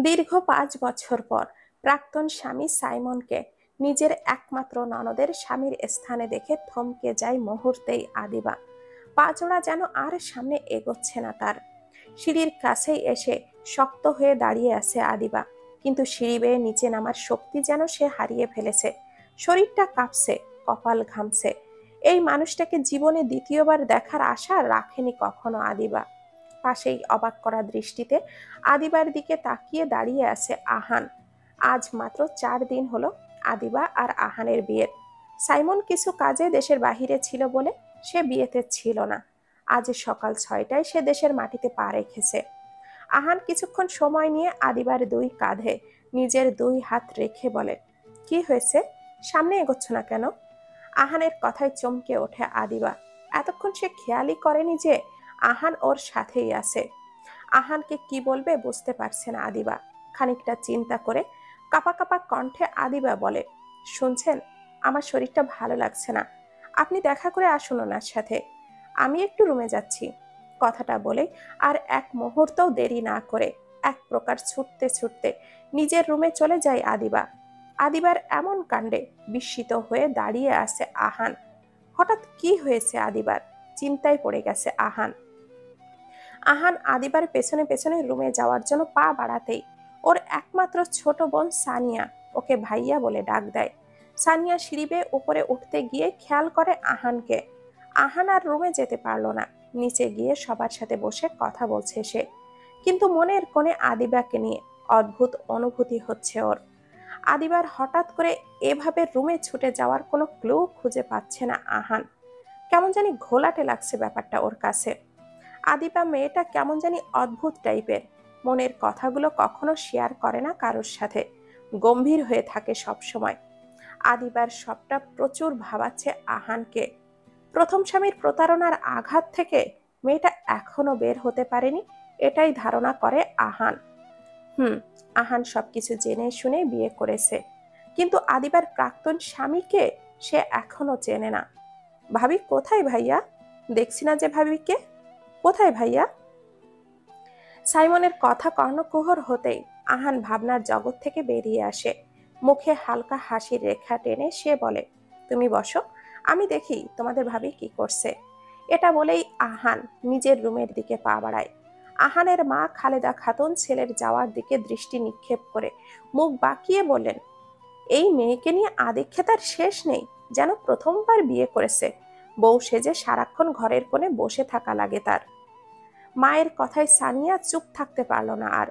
দীর্ঘ পাঁচ বছর পর প্রাক্তন স্বামী সাইমনকে নিজের একমাত্র ননদের স্বামীর স্থানে দেখে থমকে যায় মুহূর্তেই আদিবা। পাঁচড়া যেন আর সামনে এগোচ্ছে না তার। সিঁড়ির কাছেই এসে শক্ত হয়ে দাঁড়িয়ে আছে আদিবা। কিন্তু সিঁড়ি বেয়ে নিচে নামার শক্তি যেন সে হারিয়ে ফেলেছে। শরীরটা কাঁপছে, কপাল ঘামছে। এই মানুষটাকে জীবনে দ্বিতীয়বার দেখার আশা রাখেনি কখনো আদিবা। পাশেই অবাক করা দৃষ্টিতে আদিবার দিকে তাকিয়ে দাঁড়িয়ে আছে আহান। আজ মাত্র চার দিন হলো আদিবা আর আহানের বিয়ের সাইমন কিছু কাজে দেশের বাহিরে ছিল বলে সে বিয়েতে ছিল না। আজ সকাল ছয়টায় সে দেশের মাটিতে পা রেখেছে। আহান কিছুক্ষণ সময় নিয়ে আদিবার দুই কাঁধে নিজের দুই হাত রেখে বলে, কি হয়েছে? সামনে এগোচ্ছ না কেন? আহানের কথায় চমকে ওঠে আদিবা। এতক্ষণ সে খেয়ালই করেনি যে আহান ওর সাথেই আছে। আহানকে কি বলবে বুঝতে পারছে না আদিবা। খানিকটা চিন্তা করে কাপা কাপা কণ্ঠে আদিবা বলে, শুনছেন, আমার শরীরটা ভালো লাগছে না। আপনি দেখা করে আসুন ওনার সাথে। আমি একটু রুমে যাচ্ছি। কথাটা বলে আর এক মুহূর্তও দেরি না করে এক প্রকার ছুটতে ছুটতে নিজের রুমে চলে যায় আদিবা। আদিবার এমন কাণ্ডে বিস্মিত হয়ে দাঁড়িয়ে আছে আহান। হঠাৎ কি হয়েছে আদিবার? চিন্তায় পড়ে গেছে আহান। আহান আদিবার পেছনে পেছনে রুমে যাওয়ার জন্য পা বাড়াতেই ওর একমাত্র ছোট বোন সানিয়া ওকে ভাইয়া বলে ডাক দেয়। সানিয়া সিঁড়ি বেয়ে উপরে উঠতে গিয়ে খেয়াল করে আহানকে। আহান আর রুমে যেতে পারল না। নিচে গিয়ে সবার সাথে বসে কথা বলছে সে। কিন্তু মনের কোণে আদিবাকে নিয়ে অদ্ভুত অনুভূতি হচ্ছে ওর। আদিবার হঠাৎ করে এভাবে রুমে ছুটে যাওয়ার কোনো ক্লু খুঁজে পাচ্ছে না আহান। কেমন জানি ঘোলাটে লাগছে ব্যাপারটা ওর কাছে। আদিবা মেয়েটা কেমন জানি অদ্ভুত টাইপের। মনের কথাগুলো কখনো শেয়ার করে না কারোর সাথে। গম্ভীর হয়ে থাকে সব সময়। আদিবার সবটা প্রচুর ভাবাচ্ছে আহানকে। প্রথম স্বামীর প্রতারণার আঘাত থেকে মেয়েটা এখনও বের হতে পারেনি, এটাই ধারণা করে আহান। হুম, আহান সবকিছু জেনে শুনে বিয়ে করেছে। কিন্তু আদিবার প্রাক্তন স্বামীকে সে এখনও চেনে না। ভাবি, কোথায় ভাইয়া? দেখছি না যে ভাবিকে। কোথায় ভাইয়া? সাইমনের কথা কর্ণকুহর হতেই আহান ভাবনার জগৎ থেকে বেরিয়ে আসে। মুখে হালকা হাসির রেখা টেনে সে বলে, তুমি বসো, আমি দেখি তোমাদের ভাবি কি করছে। এটা বলেই আহান নিজের রুমের দিকে পা বাড়ায়। আহানের মা খালেদা খাতুন ছেলের যাওয়ার দিকে দৃষ্টি নিক্ষেপ করে মুখ বাঁকিয়ে বললেন, এই মেয়েকে নিয়ে আদিক্ষেতার শেষ নেই, যেন প্রথমবার বিয়ে করেছে। বউ সেজে সারাক্ষণ ঘরের কোণে বসে থাকা লাগে তার। মায়ের কথায় সানিয়া চুপ থাকতে পারল না আর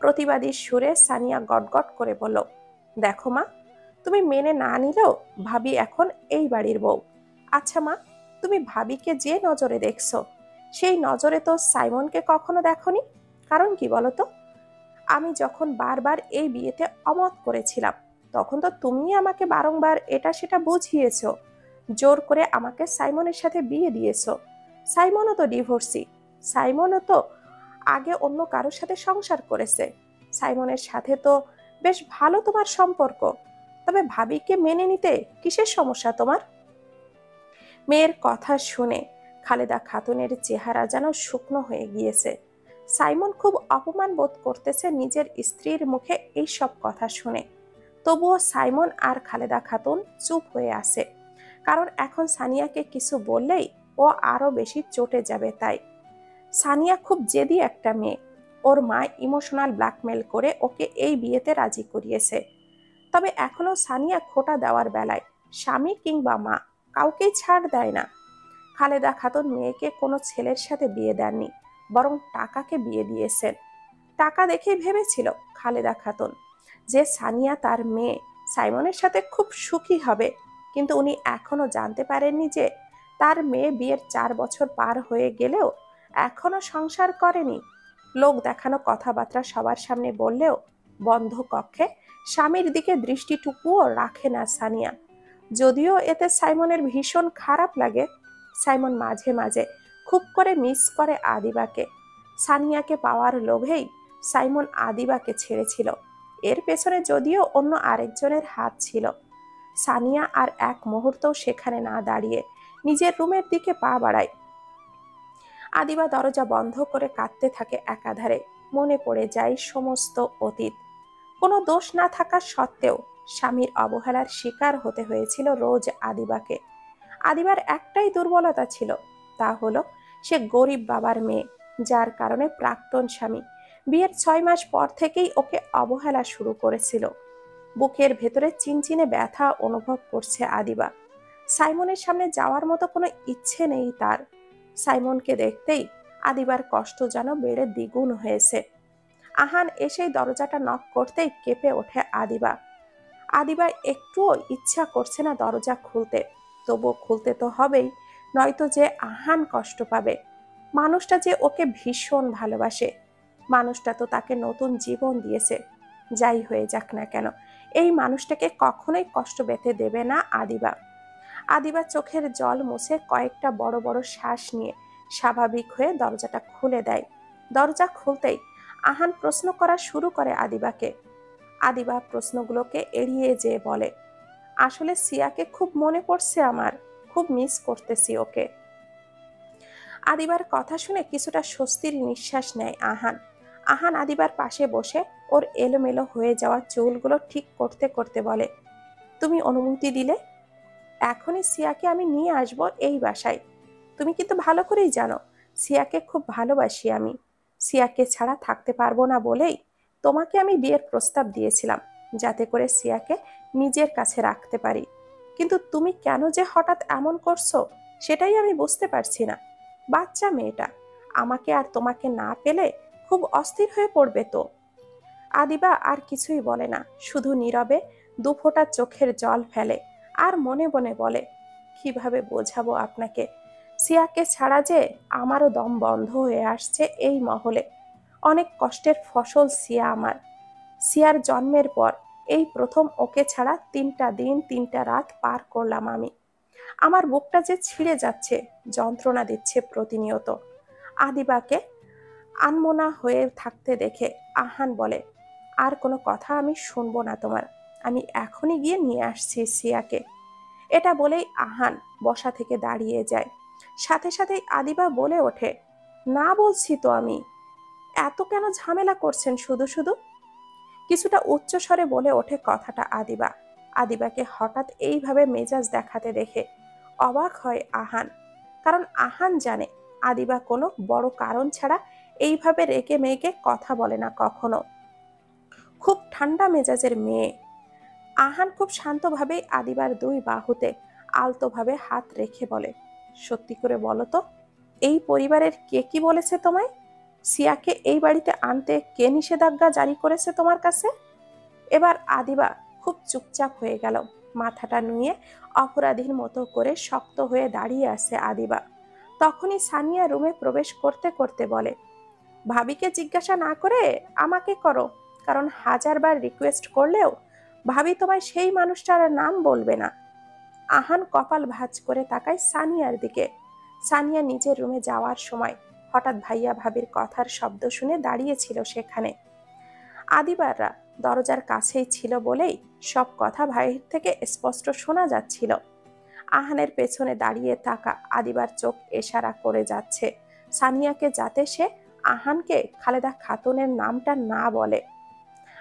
প্রতিবাদী সুরে সানিয়া গটগট করে বলল, দেখো মা, তুমি মেনে না নিলেও ভাবি এখন এই বাড়ির বউ। আচ্ছা মা, তুমি ভাবিকে যে নজরে দেখছ, সেই নজরে তো সাইমনকে কখনো দেখনি? কারণ কি বলতো আমি যখন বারবার এই বিয়েতে অমত করেছিলাম, তখন তো তুমি আমাকে বারংবার এটা সেটা বুঝিয়েছ। জোর করে আমাকে সাইমনের সাথে বিয়ে দিয়েছ। সাইমনও তো ডিভোর্সি। সাইমনও তো আগে অন্য কারোর সাথে সংসার করেছে। সাইমনের সাথে তো বেশ ভালো তোমার সম্পর্ক। তবে ভাবিকে মেনে নিতে কিসের সমস্যা তোমার? মেয়ের কথা শুনে খালেদা খাতুনের চেহারা যেন শুকনো হয়ে গিয়েছে। সাইমন খুব অপমান বোধ করতেছে নিজের স্ত্রীর মুখে এই সব কথা শুনে। তবুও সাইমন আর খালেদা খাতুন চুপ হয়ে আছে। কারণ এখন সানিয়াকে কিছু বললেই ও আরও বেশি চটে যাবে তাই। সানিয়া খুব জেদি একটা মেয়ে। ওর মা ইমোশনাল ব্ল্যাকমেল করে ওকে এই বিয়েতে রাজি করিয়েছে। তবে এখনও সানিয়া খোটা দেওয়ার বেলায় স্বামী কিংবা মা কাউকেই ছাড় দেয় না। খালেদা খাতুন মেয়েকে কোনো ছেলের সাথে বিয়ে দেননি, বরং টাকাকে বিয়ে দিয়েছেন। টাকা দেখে ভেবেছিল খালেদা খাতুন যে সানিয়া তার মেয়ে সাইমনের সাথে খুব সুখী হবে। কিন্তু উনি এখনও জানতে পারেননি যে তার মেয়ে বিয়ের চার বছর পার হয়ে গেলেও এখনও সংসার করেনি। লোক দেখানো কথাবার্তা সবার সামনে বললেও বন্ধ কক্ষে স্বামীর দিকে দৃষ্টিটুকুও রাখে না সানিয়া। যদিও এতে সাইমনের ভীষণ খারাপ লাগে, সাইমন মাঝে মাঝে খুব করে মিস করে আদিবাকে। সানিয়াকে পাওয়ার লোভেই সাইমন আদিবাকে ছেড়েছিল। এর পেছনে যদিও অন্য আরেকজনের হাত ছিল। সানিয়া আর এক মুহূর্তও সেখানে না দাঁড়িয়ে নিজের রুমের দিকে পা বাড়ায়। আদিবা দরজা বন্ধ করে কাঁদতে থাকে একাধারে। মনে পড়ে যায় সমস্ত অতীত। কোনো দোষ না থাকা সত্ত্বেও স্বামীর অবহেলার শিকার হতে হয়েছিল রোজ আদিবাকে। আদিবার একটাই দুর্বলতা ছিল, তা হলো সে গরিব বাবার মেয়ে, যার কারণে প্রাক্তন স্বামী বিয়ের ছয় মাস পর থেকেই ওকে অবহেলা শুরু করেছিল। বুকের ভেতরে চিনচিনে ব্যথা অনুভব করছে আদিবা। সাইমনের সামনে যাওয়ার মতো কোনো ইচ্ছে নেই তার। সাইমনকে দেখতেই আদিবার কষ্ট যেন বেড়ে দ্বিগুণ হয়েছে। আহান এসেই দরজাটা নক করতেই কেঁপে ওঠে আদিবা। আদিবা একটুও ইচ্ছা করছে না দরজা খুলতে। তবুও খুলতে তো হবেই, নয়তো যে আহান কষ্ট পাবে। মানুষটা যে ওকে ভীষণ ভালোবাসে। মানুষটা তো তাকে নতুন জীবন দিয়েছে। যাই হয়ে যাক না কেন এই মানুষটাকে কখনোই কষ্ট পেতে দেবে না আদিবা। আদিবা চোখের জল মুছে কয়েকটা বড় বড় শ্বাস নিয়ে স্বাভাবিক হয়ে দরজাটা খুলে দেয়। দরজা খুলতেই আহান প্রশ্ন করা শুরু করে আদিবাকে। আদিবা প্রশ্নগুলোকে এড়িয়ে যেয়ে বলে, আসলে সিয়াকে খুব মনে পড়ছে আমার, খুব মিস করতেছি ওকে। আদিবার কথা শুনে কিছুটা স্বস্তির নিঃশ্বাস নেয় আহান। আহান আদিবার পাশে বসে ওর এলোমেলো হয়ে যাওয়া চুলগুলো ঠিক করতে করতে বলে, তুমি অনুমতি দিলে? এখনই সিয়াকে আমি নিয়ে আসব এই বাসায়। তুমি কিন্তু ভালো করেই জানো, সিয়াকে খুব ভালোবাসি আমি। সিয়াকে ছাড়া থাকতে পারব না বলেই তোমাকে আমি বিয়ের প্রস্তাব দিয়েছিলাম, যাতে করে সিয়াকে নিজের কাছে রাখতে পারি। কিন্তু তুমি কেন যে হঠাৎ এমন করছ, সেটাই আমি বুঝতে পারছি না। বাচ্চা মেয়েটা, আমাকে আর তোমাকে না পেলে খুব অস্থির হয়ে পড়বে তো। আদিবা আর কিছুই বলে না। শুধু নীরবে দুফোঁটা চোখের জল ফেলে আর মনে মনে বলে, কীভাবে বোঝাবো আপনাকে? সিয়াকে ছাড়া যে আমারও দম বন্ধ হয়ে আসছে এই মহলে। অনেক কষ্টের ফসল সিয়া আমার। সিয়ার জন্মের পর এই প্রথম ওকে ছাড়া তিনটা দিন, তিনটা রাত পার করলাম আমি। আমার বুকটা যে ছিঁড়ে যাচ্ছে, যন্ত্রণা দিচ্ছে প্রতিনিয়ত। আদিবাকে আনমোনা হয়ে থাকতে দেখে আহান বলে আর কোনো কথা আমি শুনব না তোমার। আমি এখনই গিয়ে নিয়ে আসছি সিয়াকে। এটা বলেই আহান বসা থেকে দাঁড়িয়ে যায়। সাথে সাথেই আদিবা বলে ওঠে, না বলছি তো আমি। এত কেন ঝামেলা করছেন শুধু শুধু? কিছুটা উচ্চ স্বরে বলে ওঠে কথাটা আদিবা। আদিবাকে হঠাৎ এইভাবে মেজাজ দেখাতে দেখে অবাক হয় আহান। কারণ আহান জানে আদিবা কোনো বড় কারণ ছাড়া এইভাবে রেগে মেয়েকে কথা বলে না কখনো। খুব ঠান্ডা মেজাজের মেয়ে। আহান খুব শান্তভাবেই আদিবার দুই বাহুতে আলতোভাবে হাত রেখে বলে, সত্যি করে বলো তো, এই পরিবারের কে কি বলেছে তোমায়? সিয়াকে এই বাড়িতে আনতে কে নিষেধাজ্ঞা জারি করেছে তোমার কাছে? এবার আদিবা খুব চুপচাপ হয়ে গেল, মাথাটা নুয়ে অপরাধীর মতো করে শক্ত হয়ে দাঁড়িয়ে আছে আদিবা। তখনই সানিয়া রুমে প্রবেশ করতে করতে বলে, ভাবিকে জিজ্ঞাসা না করে আমাকে করো কারণ হাজারবার রিকোয়েস্ট করলেও ভাবি তোমায় সেই মানুষটার নাম বলবে না। আহান কপাল ভাঁজ করে তাকায় সানিয়ার দিকে। সানিয়া নিজের রুমে যাওয়ার সময় হঠাৎ ভাইয়া ভাবির কথার শব্দ শুনে দাঁড়িয়েছিল সেখানে। আদিবাররা দরজার কাছেই ছিল বলেই সব কথা ভাইয়ের থেকে স্পষ্ট শোনা যাচ্ছিল। আহানের পেছনে দাঁড়িয়ে থাকা আদিবার চোখ এশারা করে যাচ্ছে। সানিয়াকে যাতে সে আহানকে খালেদা খাতুনের নামটা না বলে।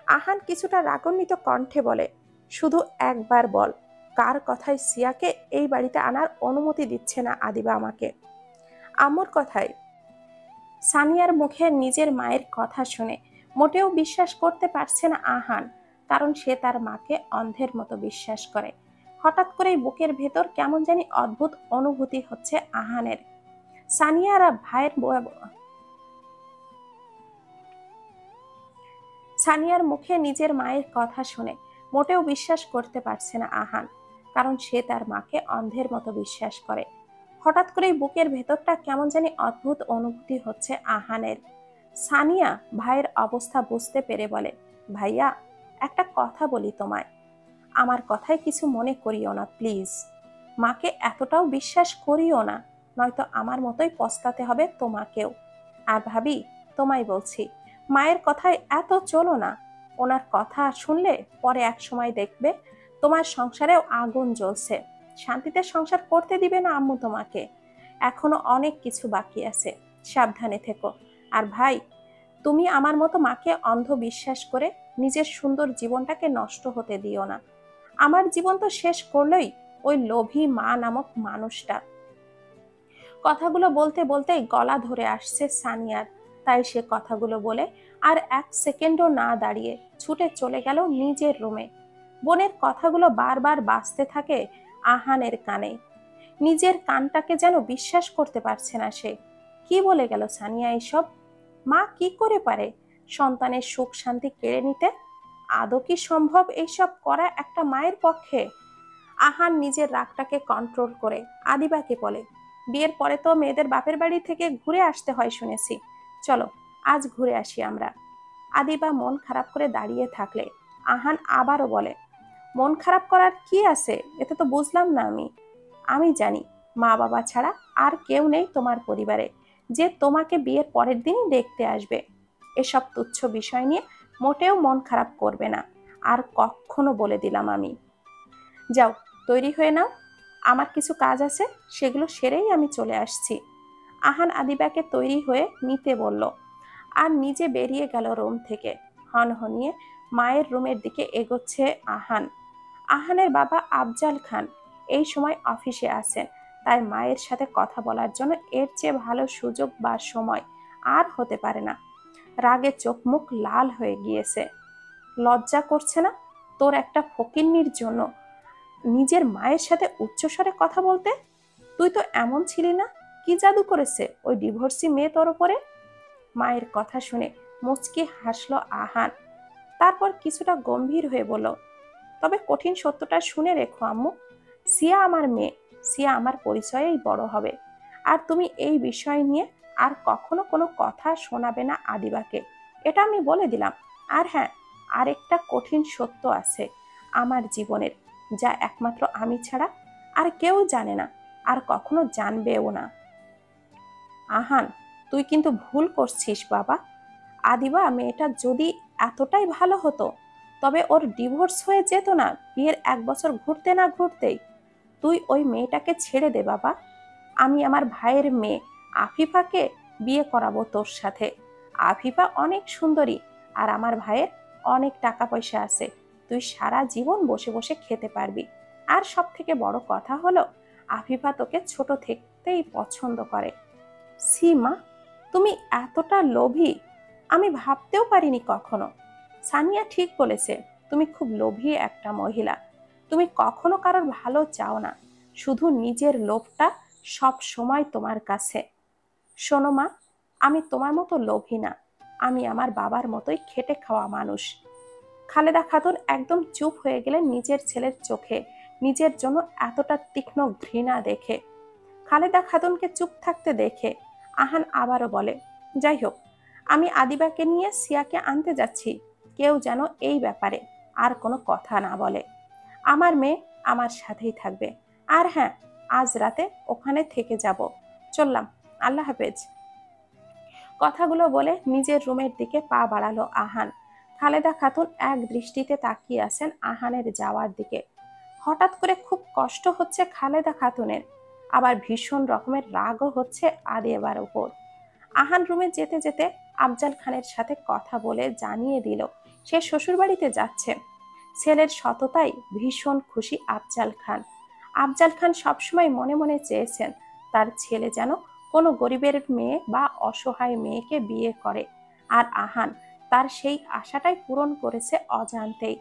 আহান কিছুটা রাগান্বিত কণ্ঠে বলে, শুধু একবার বল, কার কথায় সিয়াকে এই বাড়িতে আনার অনুমতি দিচ্ছে না আদিবা আমাকে? আম্মুর কথায়? সানিয়ার মুখে নিজের মায়ের কথা শুনে মোটেও বিশ্বাস করতে পারছে না আহান, কারণ সে তার মাকে অন্ধের মতো বিশ্বাস করে। হঠাৎ করেই বুকের ভেতর কেমন জানি অদ্ভুত অনুভূতি হচ্ছে আহানের। সানিয়ারা ভাইয়ের সানিয়ার মুখে নিজের মায়ের কথা শুনে মোটেও বিশ্বাস করতে পারছে না আহান, কারণ সে তার মাকে অন্ধের মতো বিশ্বাস করে। হঠাৎ করেই বুকের ভেতরটা কেমন জানি অদ্ভুত অনুভূতি হচ্ছে আহানের। সানিয়া ভাইয়ের অবস্থা বুঝতে পেরে বলে, ভাইয়া, একটা কথা বলি তোমায়। আমার কথায় কিছু মনে করিও না, প্লিজ। মাকে এতটাও বিশ্বাস করিও না, নয়তো আমার মতোই পস্তাতে হবে তোমাকেও। আর ভাবি, তোমায় বলছি মায়ের কথায় এত চলো না। ওনার কথা শুনলে পরে এক সময় দেখবে তোমার সংসারেও আগুন জ্বলছে। শান্তিতে সংসার করতে দিবে না আম্মু তোমাকে। এখনও অনেক কিছু বাকি আছে। সাবধানে থেকো। আর ভাই, তুমি আমার মতো মাকে অন্ধ বিশ্বাস করে নিজের সুন্দর জীবনটাকে নষ্ট হতে দিও না। আমার জীবন তো শেষ করলই ওই লোভী মা নামক মানুষটা। কথাগুলো বলতে বলতেই গলা ধরে আসছে সানিয়ার। তাই সে কথাগুলো বলে আর এক সেকেন্ডও না দাঁড়িয়ে ছুটে চলে গেল নিজের রুমে। বোনের কথাগুলো বারবার বাজতে থাকে আহানের কানে। নিজের কানটাকে যেন বিশ্বাস করতে পারছে না সে। কি বলে গেল সানিয়া এসব? মা কি করে পারে? সন্তানের সুখ শান্তি কেড়ে নিতে? আদৌ কি সম্ভব এইসব করা একটা মায়ের পক্ষে? আহান নিজের রাগটাকে কন্ট্রোল করে, আদিবাকে বলে, বিয়ের পরে তো মেয়েদের বাপের বাড়ি থেকে ঘুরে আসতে হয় শুনেছি। চলো, আজ ঘুরে আসি আমরা। আদিবা মন খারাপ করে দাঁড়িয়ে থাকলে, আহান আবারও বলে, মন খারাপ করার কি আছে? এতে তো বুঝলাম না আমি। আমি জানি মা বাবা ছাড়া আর কেউ নেই তোমার পরিবারে, যে তোমাকে বিয়ের পরের দিনই দেখতে আসবে। এসব তুচ্ছ বিষয় নিয়ে মোটেও মন খারাপ করবে না, আর কখনো বলে দিলাম আমি। যাও, তৈরি হয়ে নাও। আমার কিছু কাজ আছে, সেগুলো সেরেই আমি চলে আসছি। আহান আদিবাকে তৈরি হয়ে নিতে বলল। আর নিজে বেরিয়ে গেল রুম থেকে। হনহনিয়ে মায়ের রুমের দিকে এগোচ্ছে আহান। আহানের বাবা আফজাল খান এই সময় অফিসে আছেন। তাই মায়ের সাথে কথা বলার জন্য এর চেয়ে ভালো সুযোগ বা সময় আর হতে পারে না। রাগে চোখ মুখ লাল হয়ে গিয়েছে। লজ্জা করছে না তোর একটা ফকিন্নির জন্য? নিজের মায়ের সাথে উচ্চস্বরে কথা বলতে? তুই তো এমন ছিলি না? কি জাদু করেছে ওই ডিভোর্সি মেয়ে তোর ওপরে মায়ের কথা শুনে মুচকি হাসলো আহান। তারপর কিছুটা গম্ভীর হয়ে বলল, তবে কঠিন সত্যটা শুনে রেখো আম্মু। সিয়া আমার মেয়ে, সিয়া আমার পরিচয়েই বড় হবে। আর তুমি এই বিষয় নিয়ে আর কখনো কোনো কথা শোনাবে না আদিবাকে। এটা আমি বলে দিলাম। আর হ্যাঁ আরেকটা কঠিন সত্য আছে আমার জীবনের, যা একমাত্র আমি ছাড়া আর কেউ জানে না, আর কখনো জানবেও না। আহান, তুই কিন্তু ভুল করছিস বাবা। আদিবা, মেয়েটা যদি এতটাই ভালো হতো, তবে ওর ডিভোর্স হয়ে যেত না, বিয়ের এক বছর ঘুরতে না ঘুরতেই। তুই ওই মেয়েটাকে ছেড়ে দে বাবা। আমি আমার ভাইয়ের মেয়ে আফিফাকে বিয়ে করাবো তোর সাথে। আফিফা অনেক সুন্দরী আর আমার ভাইয়ের অনেক টাকা পয়সা আছে। তুই সারা জীবন বসে বসে খেতে পারবি। আর সব থেকে বড় কথা হলো, আফিফা তোকে ছোট থেকেই পছন্দ করে। সীমা তুমি এতটা লোভী, আমি ভাবতেও পারিনি কখনো। সানিয়া ঠিক বলেছে, তুমি খুব লোভী একটা মহিলা। তুমি কখনো কারোর ভালো চাও না, শুধু নিজের লোভটা সব সময় তোমার কাছে। শোনো মা, আমি তোমার মতো লোভী না, আমি আমার বাবার মতোই খেটে খাওয়া মানুষ। খালেদা খাতুন একদম চুপ হয়ে গেলেন নিজের ছেলের চোখে, নিজের জন্য এতটা তীক্ষ্ণ ঘৃণা দেখে। খালেদা খাতুনকে চুপ থাকতে দেখে আহান আবারও বলে যাই হোক আমি আদিবাকে নিয়ে সিয়াকে আনতে যাচ্ছি। কেউ যেন এই ব্যাপারে আর কোনো কথা না বলে। আমার মেয়ে আমার সাথেই থাকবে। আর হ্যাঁ আজ রাতে ওখানে থেকে যাব। চললাম, আল্লাহ হাফেজ। কথাগুলো বলে নিজের রুমের দিকে পা বাড়ালো আহান। খালেদা খাতুন এক দৃষ্টিতে তাকিয়ে আছেন আহানের যাওয়ার দিকে। হঠাৎ করে খুব কষ্ট হচ্ছে খালেদা খাতুনের। আবার ভীষণ রকমের রাগও হচ্ছে আদিয়াবার উপর। আহান রুমে যেতে যেতে আফজাল খানের সাথে কথা বলে জানিয়ে দিল, সে শ্বশুরবাড়িতে যাচ্ছে। ছেলের সততাই ভীষণ খুশি আফজাল খান। আফজাল খান সবসময় মনে মনে চেয়েছেন তার ছেলে যেন কোনো গরিবের মেয়ে বা অসহায় মেয়েকে বিয়ে করে। আর আহান তার সেই আশাটাই পূরণ করেছে অজান্তেই।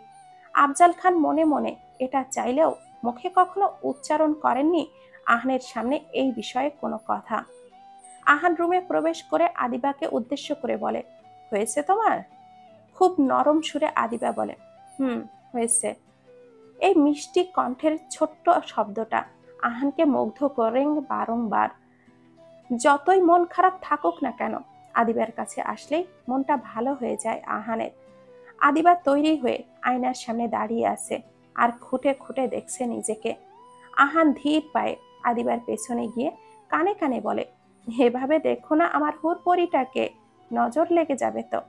আফজাল খান মনে মনে এটা চাইলেও মুখে কখনো উচ্চারণ করেননি আহানের সামনে এই বিষয়ে কোনো কথা। আহান রুমে প্রবেশ করে আদিবাকে উদ্দেশ্য করে বলে, হয়েছে তোমার? খুব নরম সুরে আদিবা বলে, হুম, হয়েছে। এই মিষ্টি কণ্ঠের ছোট্ট শব্দটা আহানকে মুগ্ধ করেন বারংবার, যতই মন খারাপ থাকুক না কেন, আদিবার কাছে আসলেই মনটা ভালো হয়ে যায় আহানের। আদিবা তৈরি হয়ে আয়নার সামনে দাঁড়িয়ে আছে আর খুঁটে খুঁটে দেখছে নিজেকে। আহান ধীর পায়ে আদিবার পেছনে গিয়ে কানে কানে বলে, এভাবে দেখো না আমার হুর পরিটাকে নজর লেগে যাবে তো।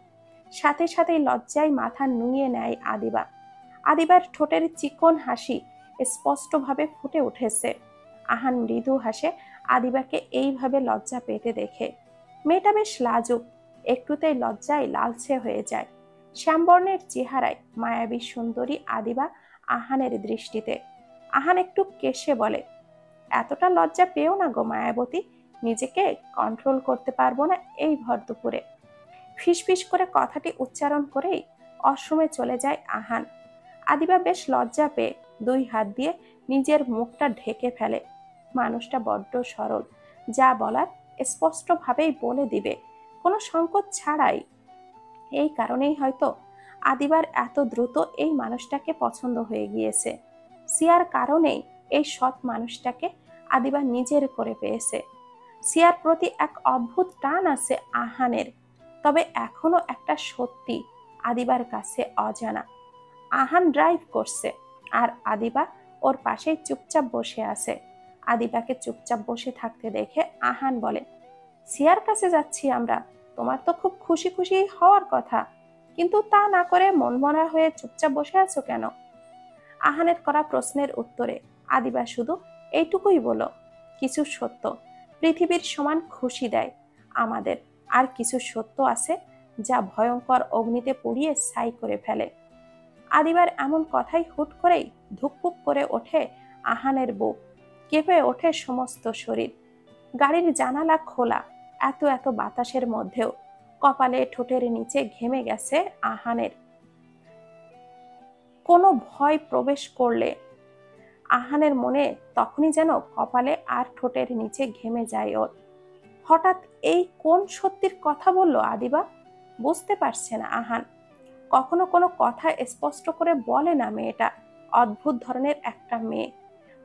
সাথে সাথেই লজ্জায় মাথা নুয়ে নেয় আদিবা। আদিবার ঠোঁটের চিকন হাসি স্পষ্টভাবে ফুটে উঠেছে। আহান মৃদু হাসে আদিবাকে এইভাবে লজ্জা পেতে দেখে। মেয়েটা বেশ লাজুক, একটুতেই লজ্জায় লালচে হয়ে যায়। শ্যামবর্ণের চেহারায় মায়াবী সুন্দরী আদিবা আহানের দৃষ্টিতে। আহান একটু কেশে বলে এতটা লজ্জা পেও না গো মায়াবতী, নিজেকে কন্ট্রোল করতে পারব না এই ভর দুপুরে। ফিসফিস করে কথাটি উচ্চারণ করেই অশ্রমে চলে যায় আহান। আদিবা বেশ লজ্জা পেয়ে দুই হাত দিয়ে নিজের মুখটা ঢেকে ফেলে। মানুষটা বড্ড সরল, যা বলার স্পষ্টভাবেই বলে দিবে। কোনো সংকোচ ছাড়াই। এই কারণেই হয়তো আদিবার এত দ্রুত এই মানুষটাকে পছন্দ হয়ে গিয়েছে। সিয়ার কারণেই এই সৎ মানুষটাকে আদিবা নিজের করে পেয়েছে। সিয়ার প্রতি এক অদ্ভুত টান আছে আহানের, তবে এখনও একটা সত্যি আদিবার কাছে অজানা। আহান ড্রাইভ করছে, আর আদিবা ওর পাশেই চুপচাপ বসে আছে। আদিবাকে চুপচাপ বসে থাকতে দেখে আহান বলে, সিয়ার কাছে যাচ্ছি আমরা, তোমার তো খুব খুশি খুশি হওয়ার কথা, কিন্তু তা না করে মনমরা হয়ে চুপচাপ বসে আছো কেন? আহানের করা প্রশ্নের উত্তরে আদিবা শুধু এইটুকুই বলো, কিছু সত্য। পৃথিবীর সমান খুশি দেয় আমাদের। আর কিছু সত্য আছে যা ভয়ঙ্কর অগ্নিতে পুড়িয়ে ছাই করে ফেলে। আদিবার এমন কথাই হুট করেই ধুকপুক করে ওঠে আহানের বুক। কেঁপে ওঠে সমস্ত শরীর। গাড়ির জানালা খোলা, এত এত বাতাসের মধ্যেও। কপালে ঠোঁটের নিচে ঘেমে গেছে আহানের। কোনো ভয় প্রবেশ করলে আহানের মনে তখনই যেন কপালে আর ঠোঁটের নিচে ঘেমে যায় ওর। হঠাৎ এই কোন সত্যির কথা বলল আদিবা? বুঝতে পারছে না আহান। কখনো কোনো কথা স্পষ্ট করে বলে না মেয়েটা, অদ্ভুত ধরনের একটা মেয়ে।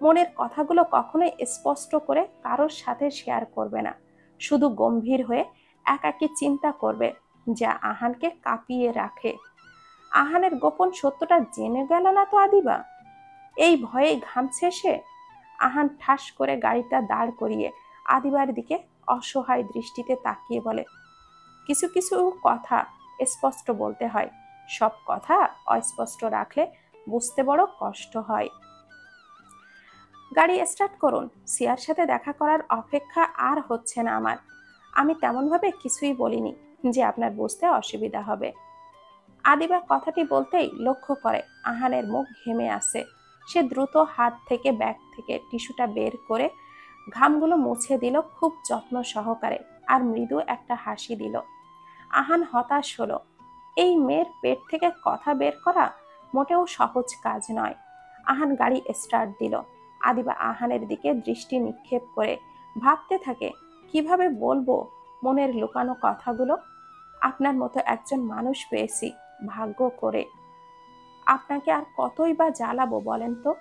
মনের কথাগুলো কখনোই স্পষ্ট করে কারোর সাথে শেয়ার করবে না। শুধু গম্ভীর হয়ে একাকি চিন্তা করবে যা আহানকে কাঁপিয়ে রাখে। আহানের গোপন সত্যটা জেনে গেল না তো আদিবা? এই ভয়ে ঘামছে সে? আহান ঠাস করে গাড়িটা দাঁড় করিয়ে আদিবার দিকে অসহায় দৃষ্টিতে তাকিয়ে বলে, কিছু কিছু কথা স্পষ্ট বলতে হয়। সব কথা অস্পষ্ট রাখলে বুঝতে বড় কষ্ট হয়। গাড়ি স্টার্ট করুন। সিয়ার সাথে দেখা করার অপেক্ষা আর হচ্ছে না আমার। আমি তেমনভাবে কিছুই বলিনি যে আপনার বুঝতে অসুবিধা হবে। আদিবা কথাটি বলতেই লক্ষ্য করে আহানের মুখ ঘেমে আসে সে দ্রুত হাত থেকে ব্যাগ থেকে টিস্যুটা বের করে ঘামগুলো মুছে দিল খুব যত্ন সহকারে আর মৃদু একটা হাসি দিল। আহান হতাশ হলো। এই মেয়ের পেট থেকে কথা বের করা মোটেও সহজ কাজ নয়। আহান গাড়ি স্টার্ট দিল। আদিবা আহানের দিকে দৃষ্টি নিক্ষেপ করে ভাবতে থাকে, কীভাবে বলব মনের লুকানো কথাগুলো? আপনার মতো একজন মানুষ পেয়েছি, ভাগ্য করে। আপনাকে আর কতই বা জ্বালাবো বলেন তো?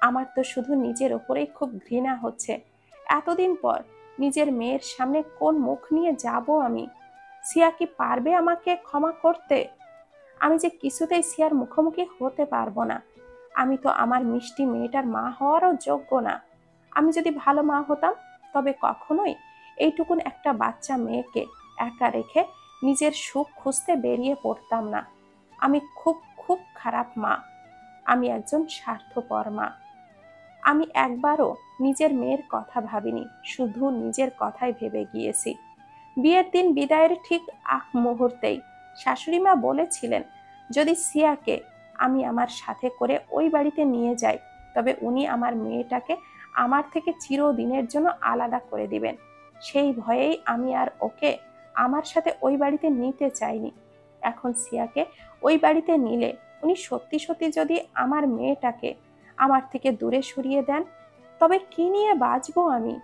আমার তো শুধু নিজের ওপরেই খুব ঘৃণা হচ্ছে। এতদিন পর নিজের মেয়ের সামনে কোন মুখ নিয়ে যাব আমি? সিয়া কি পারবে আমাকে ক্ষমা করতে? আমি যে কিছুতেই সিয়ার মুখোমুখি হতে পারব না। আমি তো আমার মিষ্টি মেয়েটার মা হওয়ারও যোগ্য না। আমি যদি ভালো মা হতাম, তবে কখনোই এইটুকুন একটা বাচ্চা মেয়েকে একা রেখে নিজের সুখ খুঁজতে বেরিয়ে পড়তাম না। আমি খুব খুব খারাপ মা। আমি একজন স্বার্থপর মা। আমি একবারও নিজের মেয়ের কথা ভাবিনি, শুধু নিজের কথাই ভেবে গিয়েছি। বিয়ের দিন বিদায়ের ঠিক আগ মুহূর্তেই শাশুড়িমা বলেছিলেন, যদি সিয়াকে আমি আমার সাথে করে ওই বাড়িতে নিয়ে যাই, তবে উনি আমার মেয়েটাকে আমার থেকে চিরদিনের জন্য আলাদা করে দিবেন। সেই ভয়েই আমি আর ওকে আমার সাথে ওই বাড়িতে নিতে চাইনি। এখন সিয়াকে ওই বাড়িতে নিলে উনি সত্যি সত্যি যদি আমার মেয়েটাকে আমার থেকে দূরে সরিয়ে দেন, তবে কি নিয়ে বাঁচবো আমি?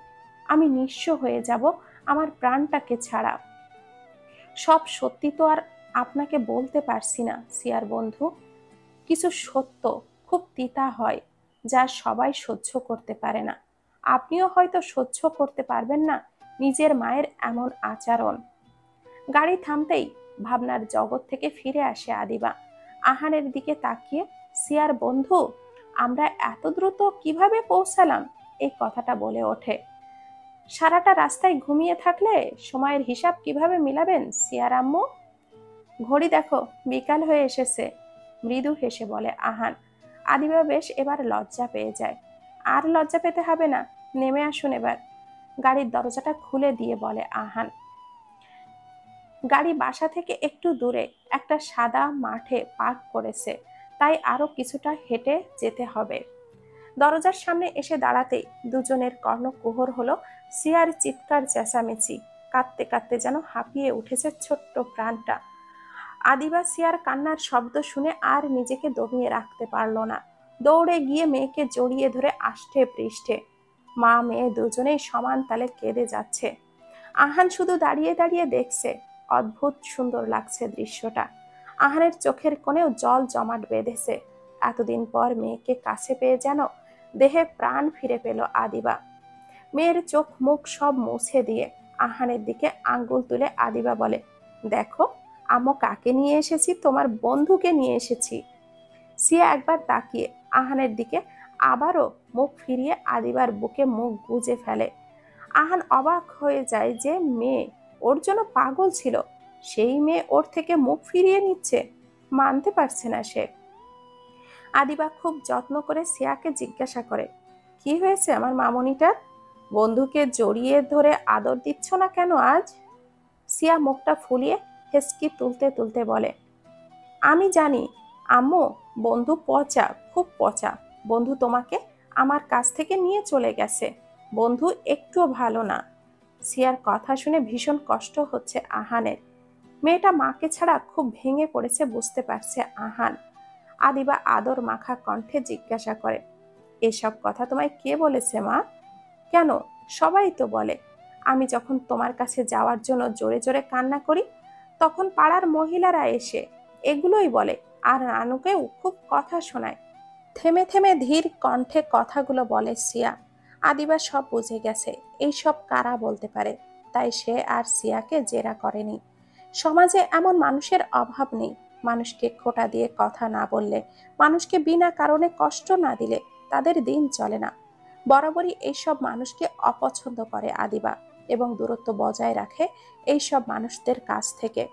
আমি নিঃস্ব হয়ে যাব আমার প্রাণটাকে ছাড়া। সব সত্যি তো আর আপনাকে বলতে পারছি না, সিয়ার বন্ধু। কিছু সত্য খুব তিতা হয়, যা সবাই সহ্য করতে পারে না। আপনিও হয়তো সহ্য করতে পারবেন না নিজের মায়ের এমন আচরণ। গাড়ি থামতেই ভাবনার জগৎ থেকে ফিরে আসে আদিবা। আহানের দিকে তাকিয়ে, সিয়ার বন্ধু, আমরা এত দ্রুত কীভাবে পৌঁছালাম? এই কথাটা বলে ওঠে। সারাটা রাস্তায় ঘুমিয়ে থাকলে সময়ের হিসাব কীভাবে মিলাবেন, সিয়ার আম্মু? ঘড়ি দেখো, বিকাল হয়ে এসেছে। মৃদু হেসে বলে, আহান, আদিবা বেশ এবার লজ্জা পেয়ে যায়। আর লজ্জা পেতে হবে না, নেমে আসুন এবার। গাড়ির দরজাটা খুলে দিয়ে বলে, আহান গাড়ি বাসা থেকে একটু দূরে একটা সাদা মাঠে পার্ক করেছে, তাই আরও কিছুটা হেঁটে যেতে হবে। দরজার সামনে এসে দাঁড়াতেই দুজনের কর্ণকুহর হলো সিয়ার চিৎকার চেঁচামেচি, কাঁদতে কাঁদতে যেন হাঁপিয়ে উঠেছে ছোট্ট প্রাণটা। আদিবাসিয়ার কান্নার শব্দ শুনে আর নিজেকে দমিয়ে রাখতে পারল না। দৌড়ে গিয়ে মেয়েকে জড়িয়ে ধরে আষ্টে পৃষ্ঠে। মা মেয়ে দুজনেই সমান তালে কেঁদে যাচ্ছে। আহান শুধু দাঁড়িয়ে দাঁড়িয়ে দেখছে অদ্ভুত সুন্দর লাগছে দৃশ্যটা। আহানের চোখের কোণেও জল জমাট বেঁধেছে। এতদিন পর মেয়েকে কাছে পেয়ে যেন দেহে প্রাণ ফিরে পেল আদিবা। মেয়ের চোখ মুখ সব মুছে দিয়ে আহানের দিকে আঙ্গুল তুলে আদিবা বলে, দেখো, আমো কাকে নিয়ে এসেছি? তোমার বন্ধুকে নিয়ে এসেছি। সিয়া একবার তাকিয়ে আহানের দিকে আবারও মুখ ফিরিয়ে আদিবার বুকে মুখ গুজে ফেলে। আহান অবাক হয়ে যায় যে মেয়ে ওর জন্য পাগল ছিল। সেই মেয়ে ওর থেকে মুখ ফিরিয়ে নিচ্ছে। মানতে পারছে না সে। আদিবা খুব যত্ন করে সিয়াকে জিজ্ঞাসা করে, কি হয়েছে আমার মামনিটার? বন্ধুকে জড়িয়ে ধরে আদর দিচ্ছ না কেন আজ? সিয়া মুখটা ফুলিয়ে হেসকি তুলতে তুলতে বলে, আমি জানি, আম্মু, বন্ধু পচা, খুব পচা। বন্ধু তোমাকে আমার কাছ থেকে নিয়ে চলে গেছে। বন্ধু একটুও ভালো না। সিয়ার কথা শুনে ভীষণ কষ্ট হচ্ছে আহানের। মেয়েটা মাকে ছাড়া খুব ভেঙে পড়েছে বুঝতে পারছে আহান। আদিবা আদর মাখা কণ্ঠে জিজ্ঞাসা করে, এসব কথা তোমায় কে বলেছে মা? কেন? সবাই তো বলে। আমি যখন তোমার কাছে যাওয়ার জন্য জোরে জোরে কান্না করি, তখন পাড়ার মহিলারা এসে এগুলোই বলে আর রানুকেও খুব কথা শোনায়। থেমে থেমে ধীর কণ্ঠে কথাগুলো বলে সিয়া। আদিবা সব বুঝে গেছে এই সব কারা বলতে পারে? তাই সে আর সিয়াকে জেরা করেনি। সমাজে এমন মানুষের অভাব নেই। মানুষকে খোটা দিয়ে কথা না বললে, মানুষকে বিনা কারণে কষ্ট না দিলে তাদের দিন চলে না। বরাবরই এইসব মানুষকে অপছন্দ করে আদিবা এবং দূরত্ব বজায় রাখে এইসব মানুষদের কাছ থেকে।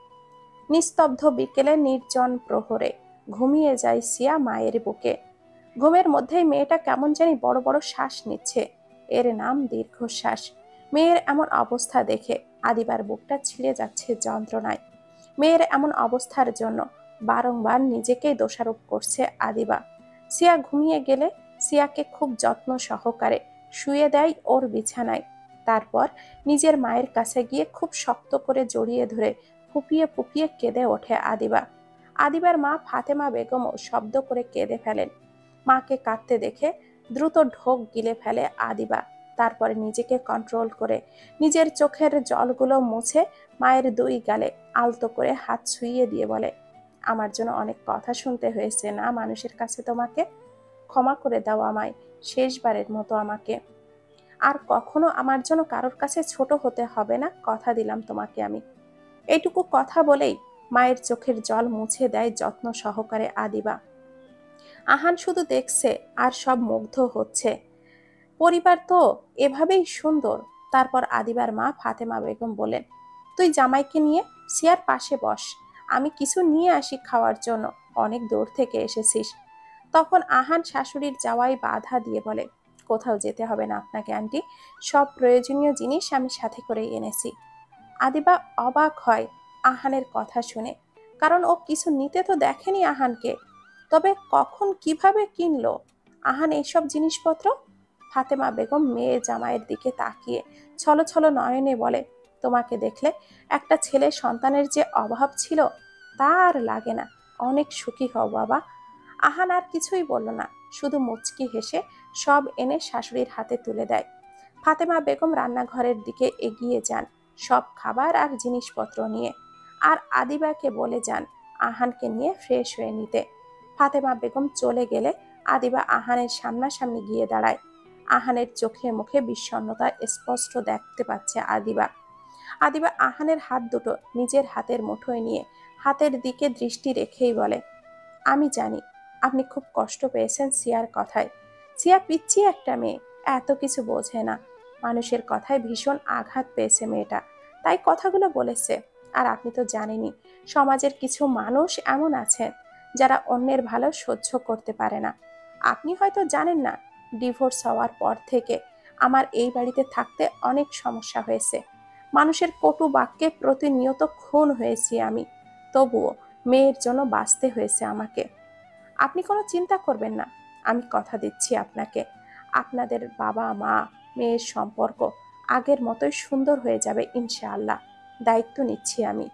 নিস্তব্ধ বিকেলে নির্জন প্রহরে ঘুমিয়ে যায় সিয়া মায়ের বুকে। ঘুমের মধ্যেই মেয়েটা কেমন জানি বড় বড় শ্বাস নিচ্ছে। এর নাম দীর্ঘশ্বাস। মেয়ের এমন অবস্থা দেখে আদিবার বুকটা ছিঁড়ে যাচ্ছে যন্ত্রণায়। মেয়ের এমন অবস্থার জন্য বারংবার নিজেকেই দোষারোপ করছে আদিবা। সিয়া ঘুমিয়ে গেলে সিয়াকে খুব যত্ন সহকারে শুয়ে দেয় ওর বিছানায়। তারপর নিজের মায়ের কাছে গিয়ে খুব শক্ত করে জড়িয়ে ধরে ফুপিয়ে ফুপিয়ে কেঁদে ওঠে আদিবা। আদিবার মা ফাতেমা বেগমও শব্দ করে কেঁদে ফেলেন। মাকে কাঁদতে দেখে দ্রুত ঢোক গিলে ফেলে আদিবা। তারপরে নিজেকে কন্ট্রোল করে নিজের চোখের জলগুলো মুছে মায়ের দুই গালে আলতো করে হাত ছুঁইয়ে দিয়ে বলে, আমার জন্য অনেক কথা শুনতে হয়েছে না মানুষের কাছে তোমাকে? ক্ষমা করে দাও আমায়, শেষবারের মতো আমাকে। আর কখনো আমার জন্য কারোর কাছে ছোট হতে হবে না, কথা দিলাম তোমাকে আমি। এইটুকু কথা বলেই মায়ের চোখের জল মুছে দেয় যত্ন সহকারে আদিবা। আহান শুধু দেখছে আর সব মুগ্ধ হচ্ছে। পরিবার তো এভাবেই সুন্দর, তারপর আদিবার মা ফাতেমা বেগম বলেন, তুই জামাইকে নিয়ে সিয়ার পাশে বস, আমি কিছু নিয়ে আসি খাওয়ার জন্য, অনেক দূর থেকে এসেছিস। তখন আহান শাশুড়ির যাওয়াই বাধা দিয়ে বলে, কোথাও যেতে হবে না আপনাকে, আন্টি, সব প্রয়োজনীয় জিনিস আমি সাথে করে এনেছি। আদিবা অবাক হয় আহানের কথা শুনে, কারণ ও কিছু নিতে তো দেখেনি আহানকে তবে কখন কীভাবে কিনলো? আহান, এইসব জিনিসপত্র? ফাতেমা বেগম মেয়ে জামাইয়ের দিকে তাকিয়ে ছলো ছলো নয়নে বলে, তোমাকে দেখলে একটা ছেলে সন্তানের যে অভাব ছিল, তা আর লাগে না। অনেক সুখী হও বাবা। আহান আর কিছুই বলল না, শুধু মুচকি হেসে সব এনে শাশুড়ির হাতে তুলে দেয়। ফাতেমা বেগম রান্নাঘরের দিকে এগিয়ে যান, সব খাবার আর জিনিসপত্র নিয়ে। আর আদিবাকে বলে যান, আহানকে নিয়ে ফ্রেশ হয়ে নিতে। ফাতেমা বেগম চলে গেলে আদিবা আহানের সামনাসামনি গিয়ে দাঁড়ায়। আহানের চোখে মুখে বিষণ্নতা স্পষ্ট দেখতে পাচ্ছে আদিবা। আদিবা আহানের হাত দুটো নিজের হাতের মুঠোয় নিয়ে হাতের দিকে দৃষ্টি রেখেই বলে, আমি জানি, আপনি খুব কষ্ট পেয়েছেন সিয়ার কথায়। সিয়া পিচ্ছি একটা মেয়ে, এত কিছু বোঝে না। মানুষের কথায় ভীষণ আঘাত পেয়েছে মেয়েটা। তাই কথাগুলো বলেছে। আর আপনি তো জানেনই, সমাজের কিছু মানুষ এমন আছেন যারা অন্যের ভালো সহ্য করতে পারে না। আপনি হয়তো জানেন না, ডিভোর্স হওয়ার পর থেকে আমার এই বাড়িতে থাকতে অনেক সমস্যা হয়েছে। মানুষের কটু বাক্যে প্রতিনিয়ত খুন হয়েছি আমি, তবুও মেয়ের জন্য বাঁচতে হয়েছে আমাকে। আপনি কোনো চিন্তা করবেন না, আমি কথা দিচ্ছি আপনাকে। আপনাদের বাবা মা মেয়ের সম্পর্ক আগের মতোই সুন্দর হয়ে যাবে ইনশাআল্লাহ, দায়িত্ব নিচ্ছি আমি।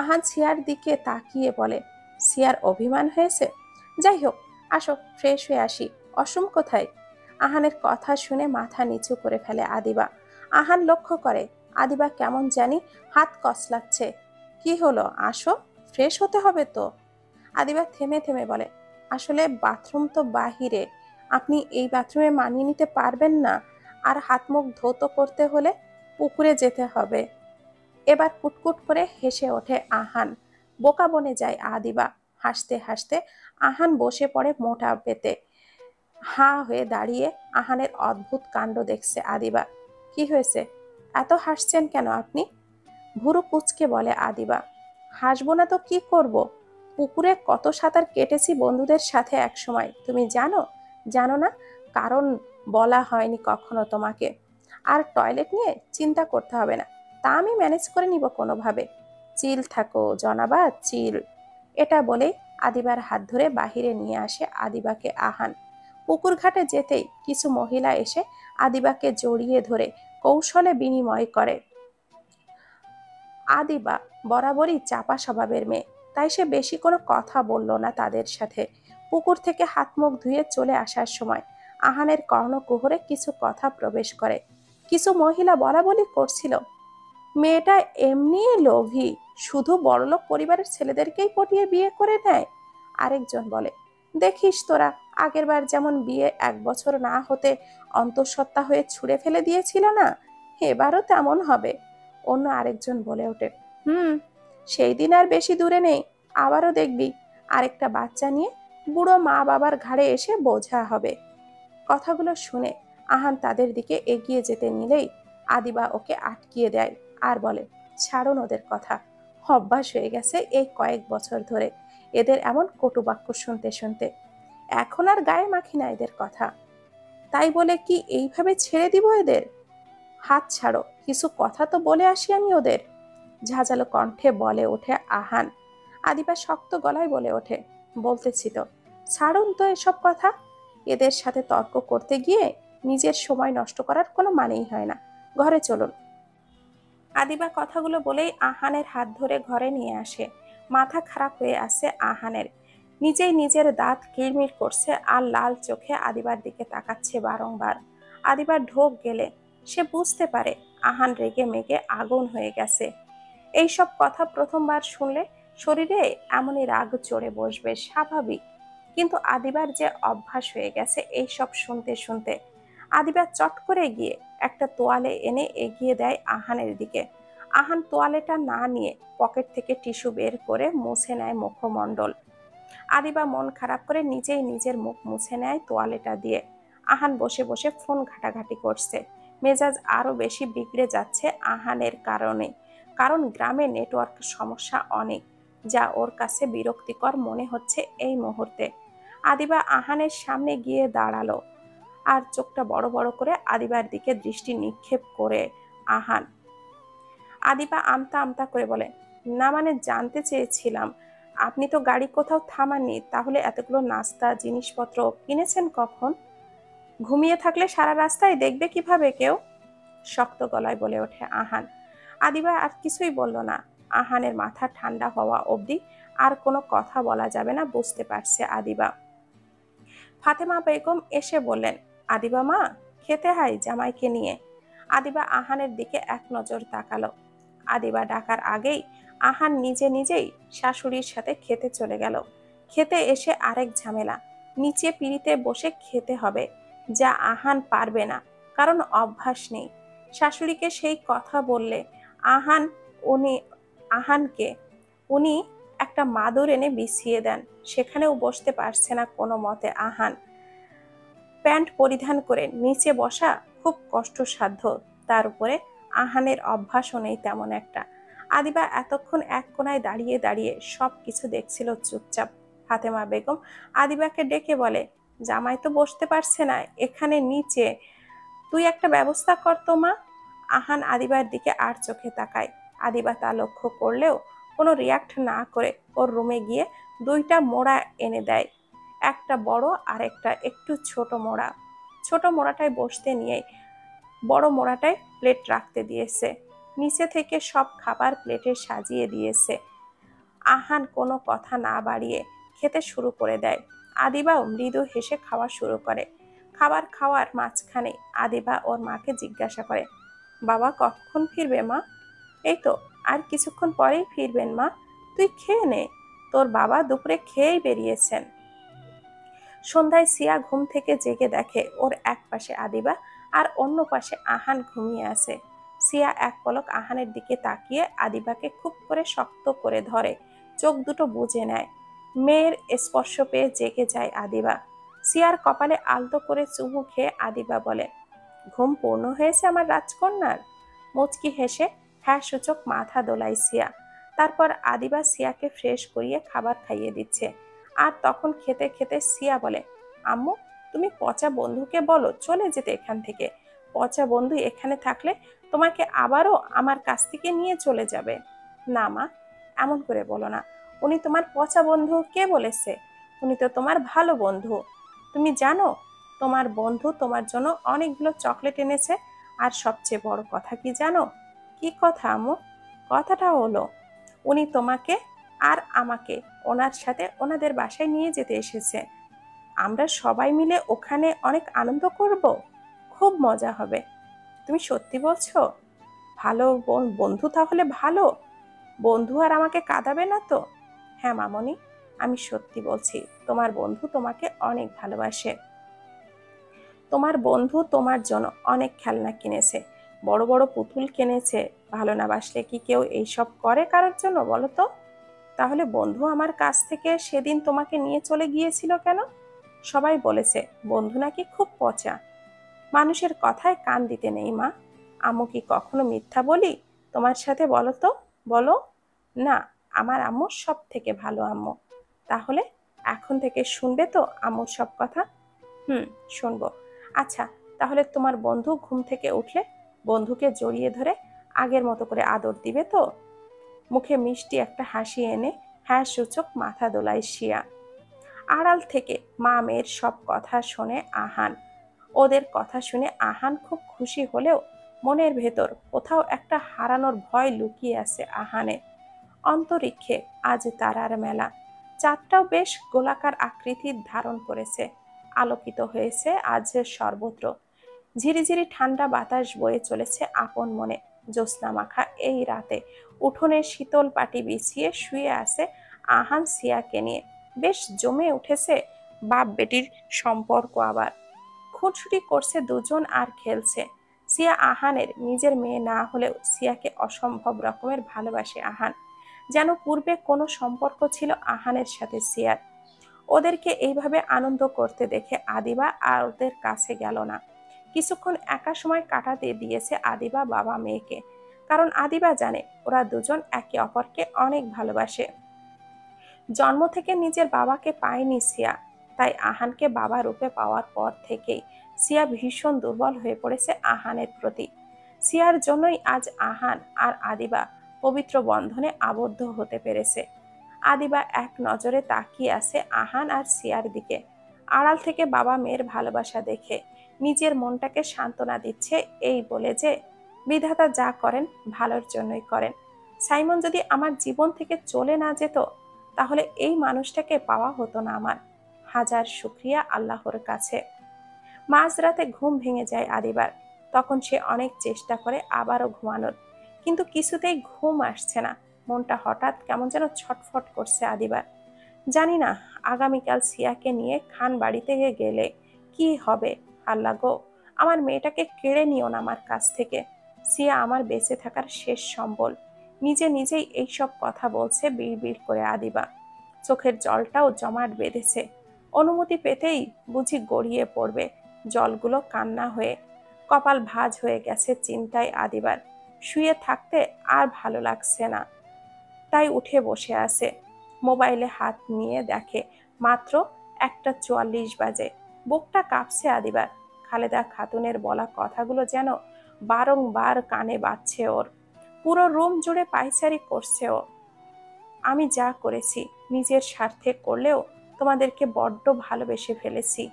আহান সিয়ার দিকে তাকিয়ে বলে সিয়ার অভিমান হয়েছে? যাই হোক আসো, ফ্রেশ হয়ে আসি। অসম কোথায়? আহানের কথা শুনে মাথা নিচু করে ফেলে আদিবা। আহান লক্ষ্য করে, আদিবা কেমন জানি হাত কসলাচ্ছে কি হলো? আসো, ফ্রেশ হতে হবে তো। আদিবা থেমে থেমে বলে, আসলে বাথরুম তো বাহিরে। আপনি এই বাথরুমে মানিয়ে নিতে পারবেন না। আর হাত মুখ ধৌত করতে হলে পুকুরে যেতে হবে। এবার কুটকুট করে হেসে ওঠে আহান। বোকা বনে যায় আদিবা। হাসতে হাসতে আহান বসে পড়ে মোটা পেতে হা হয়ে দাঁড়িয়ে আহানের অদ্ভুত কাণ্ড দেখছে আদিবা। কি হয়েছে? এত হাসছেন কেন আপনি? ভুরু কুচকে বলে আদিবা, হাসবো না তো কি করব? পুকুরে কত সাঁতার কেটেছি বন্ধুদের সাথে একসময়। তুমি জানো? জানো না? কারণ বলা হয়নি কখনো তোমাকে। আর টয়লেট নিয়ে চিন্তা করতে হবে না। তা আমি ম্যানেজ করে নিব কোনোভাবে। চিল থাকো জনাবা, চিল। এটা বলেই আদিবার হাত ধরে বাহিরে নিয়ে আসে আদিবাকে আহান। পুকুর ঘাটে যেতেই কিছু মহিলা এসে আদিবাকে জড়িয়ে ধরে কৌশলে বিনিময় করে। আদিবা বরাবরই চাপা স্বভাবের মেয়ে, তাই সে বেশি কোনো কথা বলল না তাদের সাথে। পুকুর থেকে হাত মুখ ধুয়ে চলে আসার সময় আহানের কর্ণকুহরে কিছু কথা প্রবেশ করে। কিছু মহিলা বলা বলি করছিল, মেয়েটা এমনি লোভী শুধু বড়লোক পরিবারের ছেলেদেরকেই পটিয়ে বিয়ে করে নেয়? আরেকজন বলে, দেখিস তোরা, আগেরবার যেমন বিয়ে এক বছর না হতে অন্তঃসত্ত্বা হয়ে ছুঁড়ে ফেলে দিয়েছিল না? এবারও তেমন হবে। অন্য আরেকজন বলে ওঠে, হুম, সেই দিন আর বেশি দূরে নেই, আবারও দেখবি, আরেকটা বাচ্চা নিয়ে বুড়ো মা বাবার ঘাড়ে এসে বোঝা হবে। কথাগুলো শুনে আহান তাদের দিকে এগিয়ে যেতে নিলেই আদিবা ওকে আটকিয়ে দেয় আর বলে, ছাড়ুন ওদের কথা। অভ্যাস হয়ে গেছে এই কয়েক বছর ধরে। এদের এমন কটুবাক্য শুনতে শুনতে। এখন আর গায়ে মাখি না এদের কথা। তাই বলে কি এইভাবে ছেড়ে দিব এদের? হাত ছাড়ো, কিছু কথা তো বলে আসি আমি ওদের। ঝাঁঝালো কণ্ঠে বলে ওঠে আহান। আদিবা শক্ত গলায় বলে ওঠে, বলতেছি তো, ছাড়ুন তো এসব কথা। এদের সাথে তর্ক করতে গিয়ে নিজের সময় নষ্ট করার কোনো মানেই হয় না। ঘরে চলুন। আদিবা কথাগুলো বলেই আহানের হাত ধরে ঘরে নিয়ে আসে। মাথা খারাপ হয়ে আসে আহানের। নিজেই নিজের দাঁত কিরমির করছে আর লাল চোখে আদিবার দিকে তাকাচ্ছে বারংবার। আদিবার ঢোক গেলে সে বুঝতে পারে আহান রেগে মেগে আগুন হয়ে গেছে। এইসব কথা প্রথমবার শুনলে শরীরে এমনই রাগ চড়ে বসবে, স্বাভাবিক। কিন্তু আদিবার যে অভ্যাস হয়ে গেছে এই সব শুনতে শুনতে আদিবার চট করে গিয়ে একটা তোয়ালে এনে এগিয়ে দেয় আহানের দিকে। আহান তোয়ালেটা না নিয়ে পকেট থেকে টিস্যু বের করে মুছে নেয় মুখমণ্ডল। আদিবা মন খারাপ করে নিজেই নিজের মুখ মুছে নেয় তোয়ালেটা দিয়ে। আহান বসে বসে ফোন ঘাটাঘাটি করছে। মেজাজ আরও বেশি বিগড়ে যাচ্ছে আহানের কারণে। কারণ গ্রামে নেটওয়ার্ক সমস্যা অনেক, যা ওর কাছে বিরক্তিকর মনে হচ্ছে এই মুহূর্তে। আদিবা আহানের সামনে গিয়ে দাঁড়াল। আর চোখটা বড় বড় করে আদিবার দিকে দৃষ্টি নিক্ষেপ করে আহান। আদিবা আমতা আমতা করে বলে, না মানে জানতে চেয়েছিলাম, আপনি তো গাড়ি কোথাও থামাননি, তাহলে এতগুলো নাস্তা, জিনিসপত্র কিনেছেন কখন? ঘুমিয়ে থাকলে সারা রাস্তায় দেখবে কীভাবে কেউ? শক্ত গলায় বলে ওঠে আহান। আদিবা আর কিছুই বলল না। আহানের মাথা ঠান্ডা হওয়া অবধি আর কোনো কথা বলা যাবে না, বুঝতে পারছে আদিবা। ফাতেমা বেগম এসে বললেন আদিবা মা, খেতে হাই জামাইকে নিয়ে। আদিবা আহানের দিকে এক নজর তাকালো। আদিবা ডাকার আগেই আহান নিজে নিজেই শাশুড়ির সাথে খেতে চলে গেল। খেতে এসে আরেক ঝামেলা, নিচে পিড়িতে বসে খেতে হবে, যা আহান পারবে না, কারণ অভ্যাস নেই। শাশুড়িকে সেই কথা বললে আহান উনি, আহানকে উনি একটা মাদুর এনে বিছিয়ে দেন, সেখানেও বসতে পারছে না কোনো মতে আহান। প্যান্ট পরিধান করে নিচে বসা খুব কষ্টসাধ্য। তার উপরে আহানের অভ্যাসও নেই তেমন একটা। আদিবা এতক্ষণ এক কোনায় দাঁড়িয়ে দাঁড়িয়ে সব কিছু দেখছিল চুপচাপ। ফাতেমা বেগম আদিবাকে ডেকে বলে, জামাই তো বসতে পারছে না, এখানে নিচে। তুই একটা ব্যবস্থা কর তো মা। আহান আদিবার দিকে আর চোখে তাকায়। আদিবা তা লক্ষ্য করলেও কোনো রিয়াক্ট না করে ওর রুমে গিয়ে দুইটা মোড়া এনে দেয়। একটা বড় আর একটা একটু ছোট মোড়া। ছোট মোড়াটায় বসতে নিয়ে বড় মোড়াটায় প্লেট রাখতে দিয়েছে। নিচে থেকে সব খাবার প্লেটে সাজিয়ে দিয়েছে। আহান কোনো কথা না বাড়িয়ে খেতে শুরু করে দেয়। আদিবাও মৃদু হেসে খাওয়া শুরু করে। খাবার খাওয়ার মাঝখানে আদিবা ওর মাকে জিজ্ঞাসা করে, বাবা, কখন ফিরবে মা? এই তো, আর কিছুক্ষণ পরেই ফিরবেন মা। তুই খেয়ে নে। তোর বাবা দুপুরে খেয়েই বেরিয়েছেন। সন্ধ্যায় সিয়া ঘুম থেকে জেগে দেখে ওর এক পাশে আদিবা আর অন্য পাশে আহান ঘুমিয়ে আছে। সিয়া এক পলক আহানের দিকে তাকিয়ে আদিবাকে খুব করে শক্ত করে ধরে, চোখ দুটো বুঝে নেয়। মেয়ের স্পর্শ পেয়ে জেগে যায় আদিবা। সিয়ার কপালে আলতো করে চুমু খেয়ে আদিবা বলে, ঘুম পূর্ণ হয়েছে আমার রাজকন্যার? মুচকি হেসে হ্যাঁ সূচক মাথা দোলাই সিয়া। তারপর আদিবা সিয়াকে ফ্রেশ করিয়ে খাবার খাইয়ে দিচ্ছে। আর তখন খেতে খেতে সিয়া বলে, আম্মু, তুমি পচা বন্ধুকে বলো, চলে যেতে এখান থেকে। পচা বন্ধু এখানে থাকলে তোমাকে আবারও আমার কাছ থেকে নিয়ে চলে যাবে। না মা, এমন করে বলো না। উনি তোমার পচা বন্ধু কে বলেছে? উনি তো তোমার ভালো বন্ধু। তুমি জানো, তোমার বন্ধু তোমার জন্য অনেকগুলো চকলেট এনেছে। আর সবচেয়ে বড় কথা কি জানো? কি কথা আমু কথাটা হলো, উনি তোমাকে আর আমাকে ওনার সাথে ওনাদের বাসায় নিয়ে যেতে এসেছে। আমরা সবাই মিলে ওখানে অনেক আনন্দ করব। খুব মজা হবে। তুমি সত্যি বলছো? ভালো বন্ধু তাহলে ভালো। বন্ধু আর আমাকে কাঁদাবে না তো? হ্যাঁ মামনি, আমি সত্যি বলছি, তোমার বন্ধু তোমাকে অনেক ভালোবাসে। তোমার বন্ধু তোমার জন্য অনেক খেলনা কিনেছে। বড় বড় পুতুল কিনেছে। ভালো না বাসলে কি কেউ এইসব করে কারোর জন্য বলো তো? তাহলে বন্ধু আমার কাছ থেকে সেদিন তোমাকে নিয়ে চলে গিয়েছিল কেন? সবাই বলেছে, বন্ধু নাকি খুব পচা। মানুষের কথায় কান দিতে নেই মা। আম্মু কি কখনো মিথ্যা বলি? তোমার সাথে বলো তো, বলো। না, আমার আম্মু সব থেকে ভালো আম্মু। তাহলে এখন থেকে শুনবে তো আম্মুর সব কথা? হুম, শুনব। আচ্ছা তাহলে তোমার বন্ধু ঘুম থেকে উঠলে বন্ধুকে জড়িয়ে ধরে আগের মতো করে আদর দিবে তো? মুখে মিষ্টি একটা হাসি এনে হ্যাঁ সূচক মাথা দোলায় শিয়া। আড়াল থেকে মা মেয়ের সব কথা শুনে আহান। ওদের কথা শুনে আহান খুব খুশি হলেও মনের ভেতর কোথাও একটা হারানোর ভয় লুকিয়ে আছে আহানে অন্তরিক্ষে আজ তারার মেলা। চাঁদটাও বেশ গোলাকার আকৃতির ধারণ করেছে। আলোকিত হয়েছে আজ সর্বত্র। ঝিরিঝিরি ঠান্ডা বাতাস বয়ে চলেছে আপন মনে। জ্যোৎস্না মাখা এই রাতে। উঠোনে শীতল পাটি বিছিয়ে শুয়ে আছে আহান সিয়াকে নিয়ে। বেশ জমে উঠেছে বাপ বেটির সম্পর্ক আবার। খুনসুটি করছে দুজন আর খেলছে। সিয়া আহানের নিজের মেয়ে না হলেও সিয়াকে অসম্ভব রকমের ভালোবাসে আহান। যেন পূর্বে কোনো সম্পর্ক ছিল আহানের সাথে সিয়ার। ওদেরকে এইভাবে আনন্দ করতে দেখে আদিবা আর ওদের কাছে গেল না। কিছুক্ষণ একা সময় কাটাতে দিয়েছে আদিবা বাবা মেয়েকে। কারণ আদিবা জানে ওরা দুজন একে অপরকে অনেক ভালোবাসে। জন্ম থেকে নিজের বাবাকে পায়নি সিয়া। তাই আহানকে বাবা রূপে পাওয়ার পর থেকেই সিয়া ভীষণ দুর্বল হয়ে পড়েছে আহানের প্রতি। সিয়ার জন্যই আজ আহান আর আদিবা পবিত্র বন্ধনে আবদ্ধ হতে পেরেছে। আদিবা এক নজরে তাকিয়ে আছে আহান আর সিয়ার দিকে। আড়াল থেকে বাবা মেয়ের ভালোবাসা দেখে নিজের মনটাকে সান্ত্বনা দিচ্ছে এই বলে যে, বিধাতা যা করেন ভালোর জন্যই করেন। সাইমন যদি আমার জীবন থেকে চলে না যেত, তাহলে এই মানুষটাকে পাওয়া হতো না আমার। হাজার শুক্রিয়া আল্লাহর কাছে। মাঝরাতে ঘুম ভেঙে যায় আদিবার। তখন সে অনেক চেষ্টা করে আবারও ঘুমানোর। কিন্তু কিছুতেই ঘুম আসছে না। মনটা হঠাৎ কেমন যেন ছটফট করছে আদিবার। জানি না, আগামীকাল সিয়াকে নিয়ে খান বাড়িতে গেলে কি হবে? আল্লাহ গো, আমার মেয়েটাকে কেড়ে নিও না আমার কাছ থেকে। সিয়া আমার বেঁচে থাকার শেষ সম্বল। নিজে নিজেই এইসব কথা বলছে বিড় করে আদিবা। চোখের জলটাও জমাট বেঁধেছে। অনুমতি পেতেই বুঝি গড়িয়ে পড়বে জলগুলো কান্না হয়ে। কপাল ভাজ হয়ে গেছে চিন্তায় আদিবার। শুয়ে থাকতে আর ভালো লাগছে না। তাই উঠে বসে আছে। মোবাইলে হাত নিয়ে দেখে মাত্র একটা চুয়াল্লিশ বাজে। বুকটা কাঁপছে আদিবার। খালেদা খাতুনের বলা কথাগুলো যেন বারংবার কানে বাজছে ওর। পুরো রুম জুড়ে পাইচারি করছে ও। আমি যা করেছি, নিজের স্বার্থে করলেও তোমাদেরকে বড্ড ভালোবেসে ফেলেছি।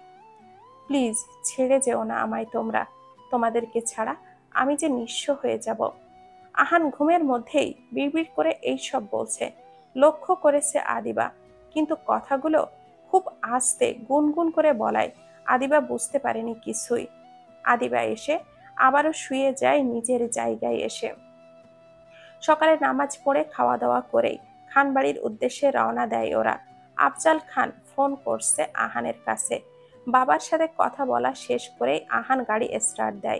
প্লিজ, ছেড়ে যেও না আমায় তোমরা। তোমাদেরকে ছাড়া আমি যে নিঃস্ব হয়ে যাব। আহান ঘুমের মধ্যেই বিড়বিড় করে এইসব বলছে। লক্ষ্য করেছে আদিবা, কিন্তু কথাগুলো খুব আস্তে গুনগুন করে বলায়, আদিবা বুঝতে পারেনি কিছুই। আদিবা এসে আবারও শুয়ে যায় নিজের জায়গায় এসে। সকালে নামাজ পড়ে খাওয়া দাওয়া করেই খানবাড়ির উদ্দেশ্যে রওনা দেয় ওরা। আফজাল খান ফোন করছে আহানের কাছে। বাবার সাথে কথা বলা শেষ করেই আহান গাড়ি স্টার্ট দেয়।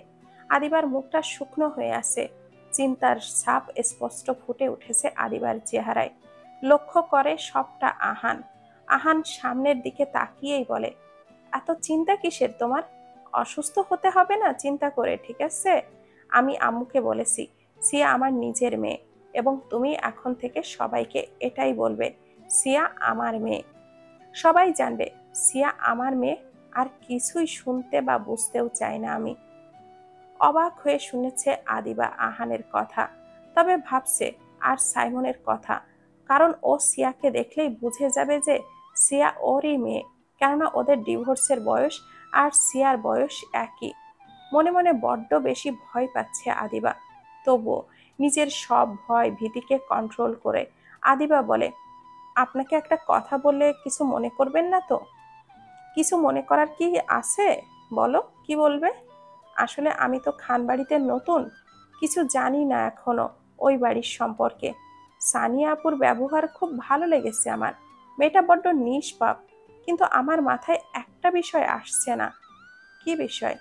আদিবার মুখটা শুকনো হয়ে আছে। চিন্তার ছাপ স্পষ্ট ফুটে উঠেছে আদিবার চেহারায়। লক্ষ্য করে সবটা আহান আহান সামনের দিকে তাকিয়েই বলে, এত চিন্তা কিসের তোমার? অসুস্থ হতে হবে না, চিন্তা করে, ঠিক আছে? আমি আম্মুকে বলেছি, সিয়া আমার নিজের মেয়ে এবং তুমি এখন থেকে সবাইকে এটাই বলবে, সিয়া আমার মেয়ে। সবাই জানবে, সিয়া আমার মেয়ে আর কিছুই শুনতে বা বুঝতেও চাই না আমি। অবাক হয়ে শুনেছে আদিবা আহানের কথা, তবে ভাবছে আর সাইমনের কথা, কারণ ও সিয়াকে দেখলেই বুঝে যাবে যে সিয়া ওরই মেয়ে, কেননা ওদের ডিভোর্সের বয়স আর সিয়ার বয়স একই। মনে মনে বড্ড বেশি ভয় পাচ্ছে আদিবা। তবুও নিজের সব ভয় ভীতিকে কন্ট্রোল করে আদিবা বলে, আপনাকে একটা কথা বললে কিছু মনে করবেন না তো? কিছু মনে করার কি আছে? বলো, কি বলবে? আসলে আমি তো খান বাড়িতে নতুন, কিছু জানি না এখনও ওই বাড়ির সম্পর্কে। সানিয়া আপুর ব্যবহার খুব ভালো লেগেছে আমার। মেয়েটা বড্ড নিষ্পাপ, কিন্তু আমার মাথায় একটা বিষয় আসছে না। কি বিষয়?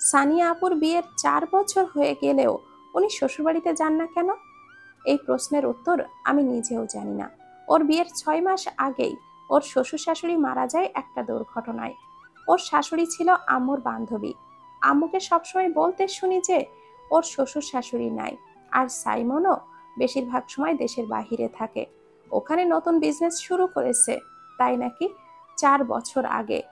সানিয়া আপুর বিয়ের চার বছর হয়ে গেলেও উনি শ্বশুরবাড়িতে যান না কেন? এই প্রশ্নের উত্তর আমি নিজেও জানি না। ওর বিয়ের ছয় মাস আগেই ওর শ্বশুর শাশুড়ি মারা যায় একটা দুর্ঘটনায়। ওর শাশুড়ি ছিল আম্মুর বান্ধবী। আম্মুকে সবসময় বলতে শুনি যে ওর শ্বশুর শাশুড়ি নাই, আর সাইমনও বেশিরভাগ সময় দেশের বাহিরে থাকে। ওখানে নতুন বিজনেস শুরু করেছে, তাই নাকি চার বছর আগে।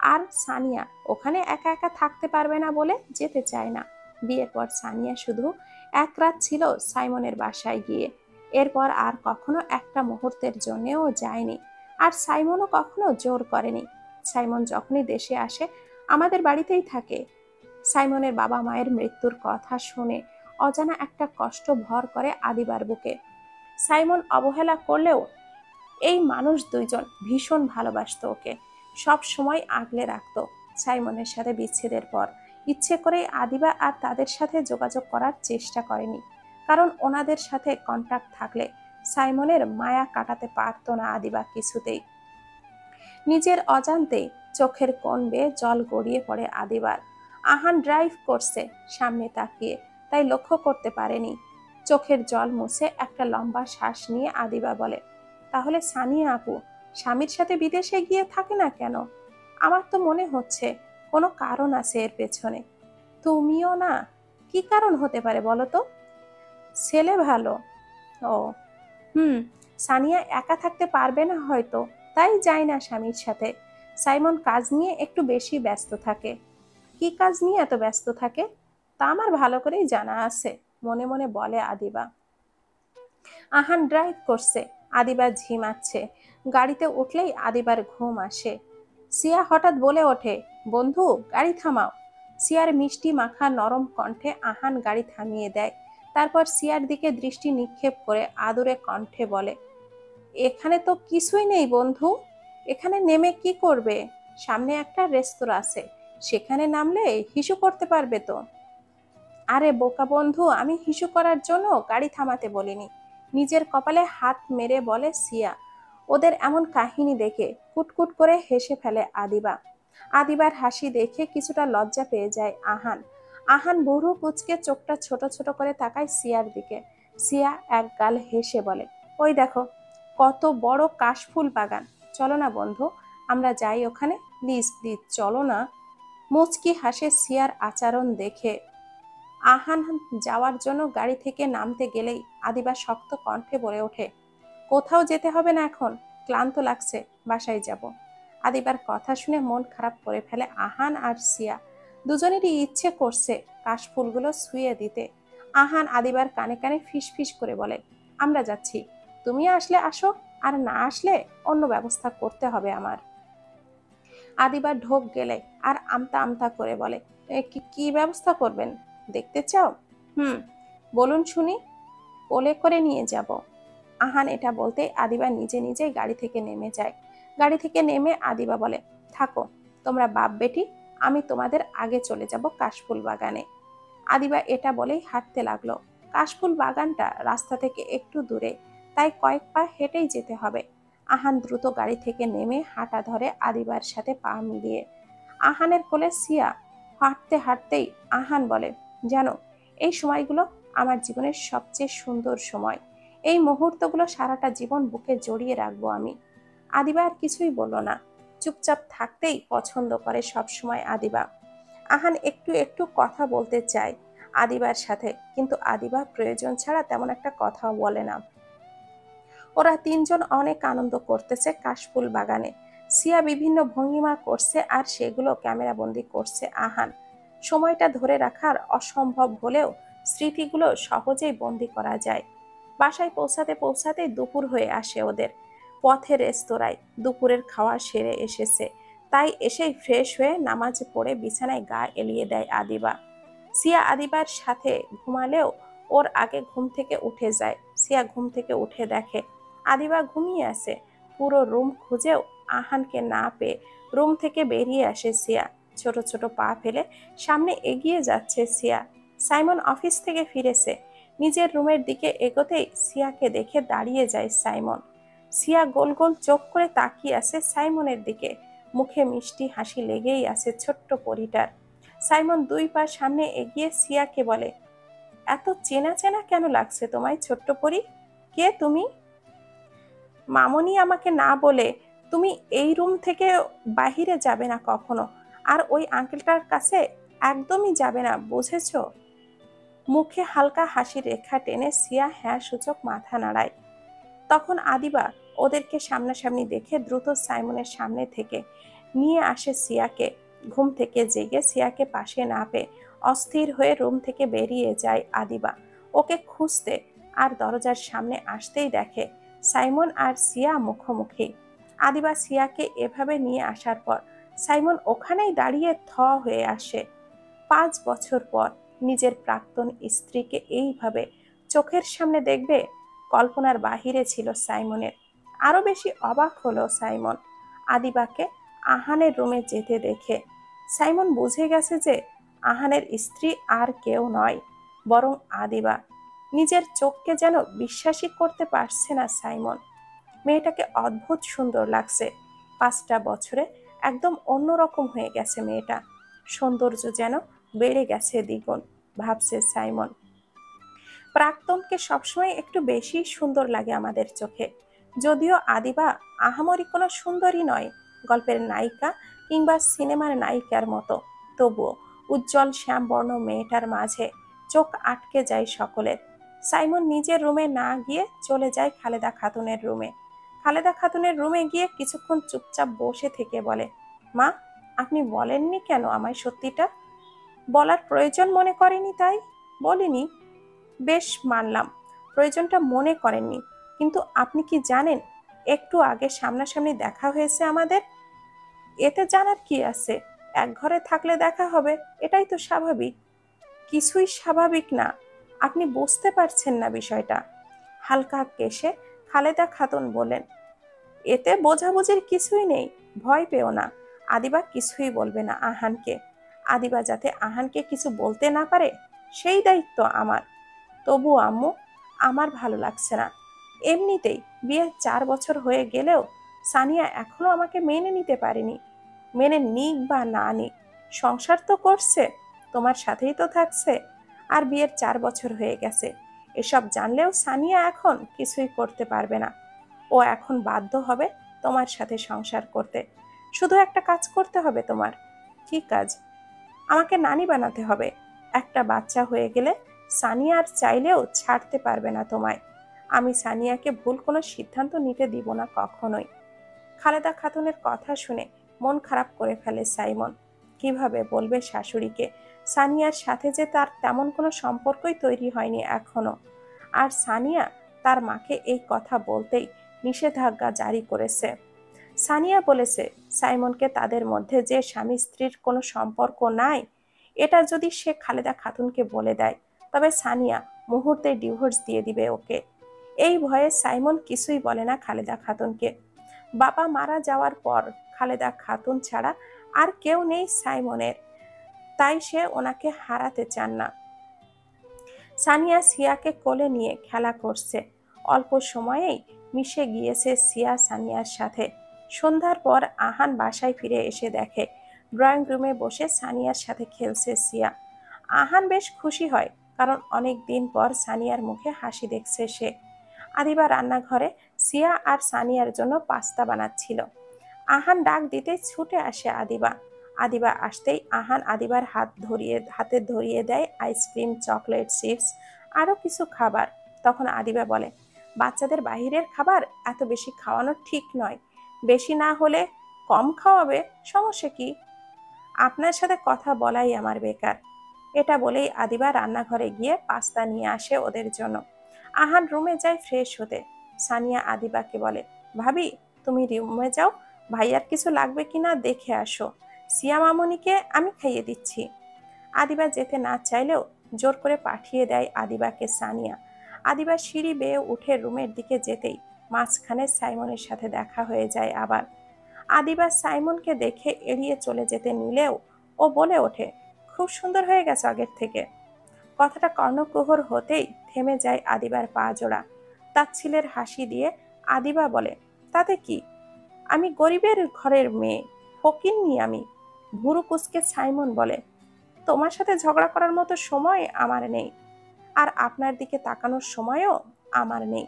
আর সানিয়া ওখানে একা একা থাকতে পারবে না বলে যেতে চায় না। বিয়ের পর সানিয়া শুধু এক রাত ছিল সাইমনের বাসায় গিয়ে। এরপর আর কখনো একটা মুহূর্তের জন্যেও যায়নি। আর সাইমনও কখনো জোর করেনি। সাইমন যখনই দেশে আসে, আমাদের বাড়িতেই থাকে। সাইমনের বাবা মায়ের মৃত্যুর কথা শুনে অজানা একটা কষ্ট ভর করে আদিবার বুকে সাইমন অবহেলা করলেও এই মানুষ দুইজন ভীষণ ভালোবাসত ওকে। সব সময় আগলে রাখত সাইমনের সাথে বিচ্ছেদের পর। ইচ্ছে করেই আদিবা আর তাদের সাথে যোগাযোগ করার চেষ্টা করেনি। কারণ ওনাদের সাথে কন্ট্যাক্ট থাকলে সাইমনের মায়া কাটাতে পারত না আদিবা কিছুতেই। নিজের অজান্তেই চোখের কোণ বেয়ে জল গড়িয়ে পড়ে আদিবার। আহান ড্রাইভ করছে সামনে তাকিয়ে, তাই লক্ষ্য করতে পারেনি। চোখের জল মুছে একটা লম্বা শ্বাস নিয়ে আদিবা বলে, তাহলে সানিয়া আপু, স্বামীর সাথে বিদেশে গিয়ে থাকে না কেন? আমার তো মনে হচ্ছে কোনো কারণ আছে এর পেছনে। তুমিও না? কি কারণ হতে পারে বলো তো? ছেলে ভালো। ও, হুম, সানিয়া একা থাকতে পারবে না হয়তো, তাই যায় না স্বামীর সাথে। সাইমন কাজ নিয়ে একটু বেশি ব্যস্ত থাকে। কি কাজ নিয়ে এত ব্যস্ত থাকে? তা আমার ভালো করেই জানা আছে। মনে মনে বলে আদিবা। আহান ড্রাইভ করছে, আদিবা ঝিমাচ্ছে। গাড়িতে উঠলেই আদিবার ঘুম আসে। সিয়া হঠাৎ বলে ওঠে, বন্ধু, গাড়ি থামাও। সিয়ার মিষ্টি মাখা নরম কণ্ঠে আহান গাড়ি থামিয়ে দেয়। তারপর সিয়ার দিকে দৃষ্টি নিক্ষেপ করে আদুরে কণ্ঠে বলে, এখানে তো কিছুই নেই বন্ধু। এখানে নেমে কি করবে? সামনে একটা রেস্তোরাঁ আছে। সেখানে নামলে হিসু করতে পারবে তো। আরে বোকা বন্ধু, আমি হিসু করার জন্য গাড়ি থামাতে বলিনি। নিজের কপালে হাত মেরে বলে সিয়া। ওদের এমন কাহিনী দেখে কুটকুট করে হেসে ফেলে আদিবা। আদিবার হাসি দেখে কিছুটা লজ্জা পেয়ে যায় আহান। আহান বুড়ো কুচকে চোখটা ছোট ছোট করে তাকায় সিয়ার দিকে। সিয়া এক গাল হেসে বলে, ওই দেখো, কত বড় কাশফুল বাগান। চলো না বন্ধু, আমরা যাই ওখানে। প্লিজ প্লিজ, চলো না। মুচকি হাসে সিয়ার আচরণ দেখে আহান যাওয়ার জন্য গাড়ি থেকে নামতে গেলেই আদিবা শক্ত কণ্ঠে বলে ওঠে কোথাও যেতে হবে না এখন ক্লান্ত লাগছে বাসায় যাব। আদিবার কথা শুনে মন খারাপ করে ফেলে আহান আর সিয়া। দুজনেরই ইচ্ছে করছে কাশফুলগুলো শুয়ে দিতে। আহান আদিবার কানে কানে ফিস ফিস করে বলে আমরা যাচ্ছি তুমি আসলে আসো আর না আসলে অন্য ব্যবস্থা করতে হবে আমার। আদিবার ঢোক গেলে আর আমতা আমতা করে বলে "এ, কি কি ব্যবস্থা করবেন? দেখতে চাও? হুম, বলুন শুনি। কোলে করে নিয়ে যাব। আহান এটা বলতে আদিবা নিজে নিজেই গাড়ি থেকে নেমে যায়। গাড়ি থেকে নেমে আদিবা বলে, থাকো, তোমরা বাপ বেটি, আমি তোমাদের আগে চলে যাব কাশফুল বাগানে। আদিবা এটা বলেই হাঁটতে লাগল। কাশফুল বাগানটা রাস্তা থেকে একটু দূরে, তাই কয়েক পা হেঁটেই যেতে হবে। আহান দ্রুত গাড়ি থেকে নেমে হাঁটা ধরে আদিবার সাথে পা মিলিয়ে, আহানের কোলে সিয়া? হাঁটতে হাঁটতেই আহান বলে জানো, এই সময়গুলো আমার জীবনের সবচেয়ে সুন্দর সময়। এই মুহূর্তগুলো সারাটা জীবন বুকে জড়িয়ে রাখব আমি। আদিবা আর কিছুই বলল না। চুপচাপ থাকতেই পছন্দ করে সবসময় আদিবা। আহান একটু একটু কথা বলতে চায় আদিবার সাথে, কিন্তু আদিবা প্রয়োজন ছাড়া তেমন একটা কথাও বলে না। ওরা তিনজন অনেক আনন্দ করতেছে কাশফুল বাগানে। সিয়া বিভিন্ন ভঙ্গিমা করছে আর সেগুলো ক্যামেরাবন্দি করছে আহান। সময়টা ধরে রাখার অসম্ভব হলেও স্মৃতিগুলো সহজেই বন্দি করা যায়। বাসায় পৌঁছাতে পৌঁছাতেই দুপুর হয়ে আসে ওদের। পথে রেস্তোরাঁয় দুপুরের খাওয়া সেরে এসেছে। তাই এসেই ফ্রেশ হয়ে নামাজ পড়ে বিছানায় গা এলিয়ে দেয় আদিবা। সিয়া আদিবার সাথে ঘুমালেও ওর আগে ঘুম থেকে উঠে যায়। সিয়া ঘুম থেকে উঠে দেখে, আদিবা ঘুমিয়ে আছে। পুরো রুম খুঁজেও আহানকে না পেয়ে রুম থেকে বেরিয়ে আসে সিয়া। ছোট ছোট পা ফেলে সামনে এগিয়ে যাচ্ছে সিয়া। সাইমন অফিস থেকে ফিরেছে। নিজের রুমের দিকে এগোতেই সিয়াকে দেখে দাঁড়িয়ে যায় সাইমন। সিয়া গোল গোল চোখ করে তাকিয়ে আছে সাইমনের দিকে। মুখে মিষ্টি হাসি লেগেই আছে ছোট্ট পরিটার। সাইমন দুই পা সামনে এগিয়ে সিয়াকে বলে, এত চেনা চেনা কেন লাগছে তোমায় ছোট্ট পরি? কে তুমি? মামনি আমাকে না বলে, তুমি এই রুম থেকে বাহিরে যাবে না কখনো। আর ওই আঙ্কেলটার কাছে একদমই যাবে না, বুঝেছ? মুখে হালকা হাসি রেখা টেনে সিয়া হ্যাঁ সূচক মাথা নাড়ায়। তখন আদিবা ওদেরকে সামনাসামনি দেখে দ্রুত সাইমনের সামনে থেকে নিয়ে আসে সিয়াকে। ঘুম থেকে জেগে সিয়াকে পাশে না পেয়ে অস্থির হয়ে রুম থেকে বেরিয়ে যায় আদিবা। ওকে খুঁজতে আর দরজার সামনে আসতেই দেখে সাইমন আর সিয়া মুখোমুখি। আদিবা সিয়াকে এভাবে নিয়ে আসার পর সাইমন ওখানেই দাঁড়িয়ে থ হয়ে আসে। পাঁচ বছর পর নিজের প্রাক্তন স্ত্রীকে এইভাবে চোখের সামনে দেখবে কল্পনার বাহিরে ছিল সাইমনের। আরও বেশি অবাক হলো সাইমন। আদিবাকে আহানের রুমে যেতে দেখে। সাইমন বুঝে গেছে যে আহানের স্ত্রী আর কেউ নয়, বরং আদিবা। নিজের চোখকে যেন বিশ্বাসই করতে পারছে না সাইমন। মেয়েটাকে অদ্ভুত সুন্দর লাগছে। পাঁচটা বছরে একদম অন্যরকম হয়ে গেছে মেয়েটা। সৌন্দর্য যেন বেড়ে গেছে দ্বিগুণ, ভাবছে সাইমন। প্রাক্তনকে সবসময় একটু বেশি সুন্দর লাগে আমাদের চোখে। যদিও আদিবা আহামরি কোনো সুন্দরী নয়, গল্পের নায়িকা কিংবা সিনেমার নায়িকার মতো। তবুও উজ্জ্বল শ্যামবর্ণ মেয়েটার মাঝে চোখ আটকে যায় সকলের। সাইমন নিজের রুমে না গিয়ে চলে যায় খালেদা খাতুনের রুমে। খালেদা খাতুনের রুমে গিয়ে কিছুক্ষণ চুপচাপ বসে থেকে বলে, মা, আপনি বলেননি কেন আমায় সত্যিটা? বলার প্রয়োজন মনে করেনি তাই? বলিনি। বেশ, মানলাম। প্রয়োজনটা মনে করেননি। কিন্তু আপনি কি জানেন, একটু আগে সামনাসামনি দেখা হয়েছে আমাদের? এতে জানার কি আছে? এক ঘরে থাকলে দেখা হবে, এটাই তো স্বাভাবিক। কিছুই স্বাভাবিক না। আপনি বুঝতে পারছেন না বিষয়টা। হালকা কেশে খালেদা খাতুন বলেন এতে বোঝাবুঝির কিছুই নেই, ভয় পেও না। আদিবা কিছুই বলবে না আহানকে। আদিবা যাতে আহানকে কিছু বলতে না পারে, সেই দায়িত্ব আমার। তবু আম্মু, আমার ভালো লাগছে না। এমনিতেই বিয়ের চার বছর হয়ে গেলেও সানিয়া এখনও আমাকে মেনে নিতে পারেনি। মেনে নিক বা না নিক, সংসার তো করছে, তোমার সাথেই তো থাকছে। আর বিয়ের চার বছর হয়ে গেছে এসব জানলেও সানিয়া এখন কিছুই করতে পারবে না। ও এখন বাধ্য হবে তোমার সাথে সংসার করতে। শুধু একটা কাজ করতে হবে তোমার। কি কাজ? আমাকে নানি বানাতে হবে। একটা বাচ্চা হয়ে গেলে সানিয়া আর চাইলেও ছাড়তে পারবে না তোমায়। আমি সানিয়াকে ভুল কোনো সিদ্ধান্ত নিতে দিব না কখনোই। খালেদা খাতুনের কথা শুনে মন খারাপ করে ফেলে সাইমন। কীভাবে বলবে শাশুড়িকে? সানিয়ার সাথে যে তার তেমন কোনো সম্পর্কই তৈরি হয়নি এখনও। আর সানিয়া তার মাকে এই কথা বলতেই নিষেধাজ্ঞা জারি করেছে। সানিয়া বলেছে, সাইমনকে তাদের মধ্যে যে স্বামী স্ত্রীর কোনো সম্পর্ক নাই, এটা যদি সে খালেদা খাতুনকে বলে দেয়, তবে সানিয়া মুহূর্তে ডিভোর্স দিয়ে দিবে ওকে। এই ভয়ে সাইমন কিছুই বলে না খালেদা খাতুনকে। বাবা মারা যাওয়ার পর খালেদা খাতুন ছাড়া আর কেউ নেই সাইমনের। তাই সে ওনাকে হারাতে চান না। সানিয়া সিয়াকে কোলে নিয়ে খেলা করছে। অল্প সময়েই মিশে গিয়েছে সিয়া সানিয়ার সাথে। সন্ধ্যার পর আহান বাসায় ফিরে এসে দেখে, ড্রয়িং রুমে বসে সানিয়ার সাথে খেলছে সিয়া। আহান বেশ খুশি হয়, কারণ অনেক দিন পর সানিয়ার মুখে হাসি দেখছে সে। আদিবা রান্নাঘরে সিয়া আর সানিয়ার জন্য পাস্তা বানাচ্ছিল। আহান ডাক দিতে ছুটে আসে আদিবা। আদিবা আসতেই আহান আদিবার হাত ধরিয়ে, হাতে ধরিয়ে দেয় আইসক্রিম চকলেট চিপস আরও কিছু খাবার। তখন আদিবা বলে, বাচ্চাদের বাহিরের খাবার এত বেশি খাওয়ানো ঠিক নয়। বেশি না হলে কম খাওয়াবে, সমস্যা কি? আপনার সাথে কথা বলাই আমার বেকার। এটা বলেই আদিবা রান্নাঘরে গিয়ে পাস্তা নিয়ে আসে ওদের জন্য। আহান রুমে যায় ফ্রেশ হতে। সানিয়া আদিবাকে বলে, ভাবি, তুমি রুমে যাও। ভাইয়ার কিছু লাগবে কিনা দেখে আসো। সিয়া মামনিকে আমি খাইয়ে দিচ্ছি। আদিবা যেতে না চাইলেও জোর করে পাঠিয়ে দেয় আদিবাকে সানিয়া। আদিবা সিঁড়ি বেয়ে উঠে রুমের দিকে যেতেই মাঝখানে সাইমনের সাথে দেখা হয়ে যায় আবার। আদিবা সাইমনকে দেখে এড়িয়ে চলে যেতে নিলেও ও বলে ওঠে, খুব সুন্দর হয়ে গেছে আগের থেকে। কথাটা কর্ণকুহর হতেই থেমে যায় আদিবার পা জোড়া। তার তাচ্ছিলের হাসি দিয়ে আদিবা বলে, তাতে কি? আমি গরিবের ঘরের মেয়ে ফকিন্নি আমি। ভুরু কুচকে সাইমন বলে, তোমার সাথে ঝগড়া করার মতো সময় আমার নেই। আর আপনার দিকে তাকানোর সময়ও আমার নেই।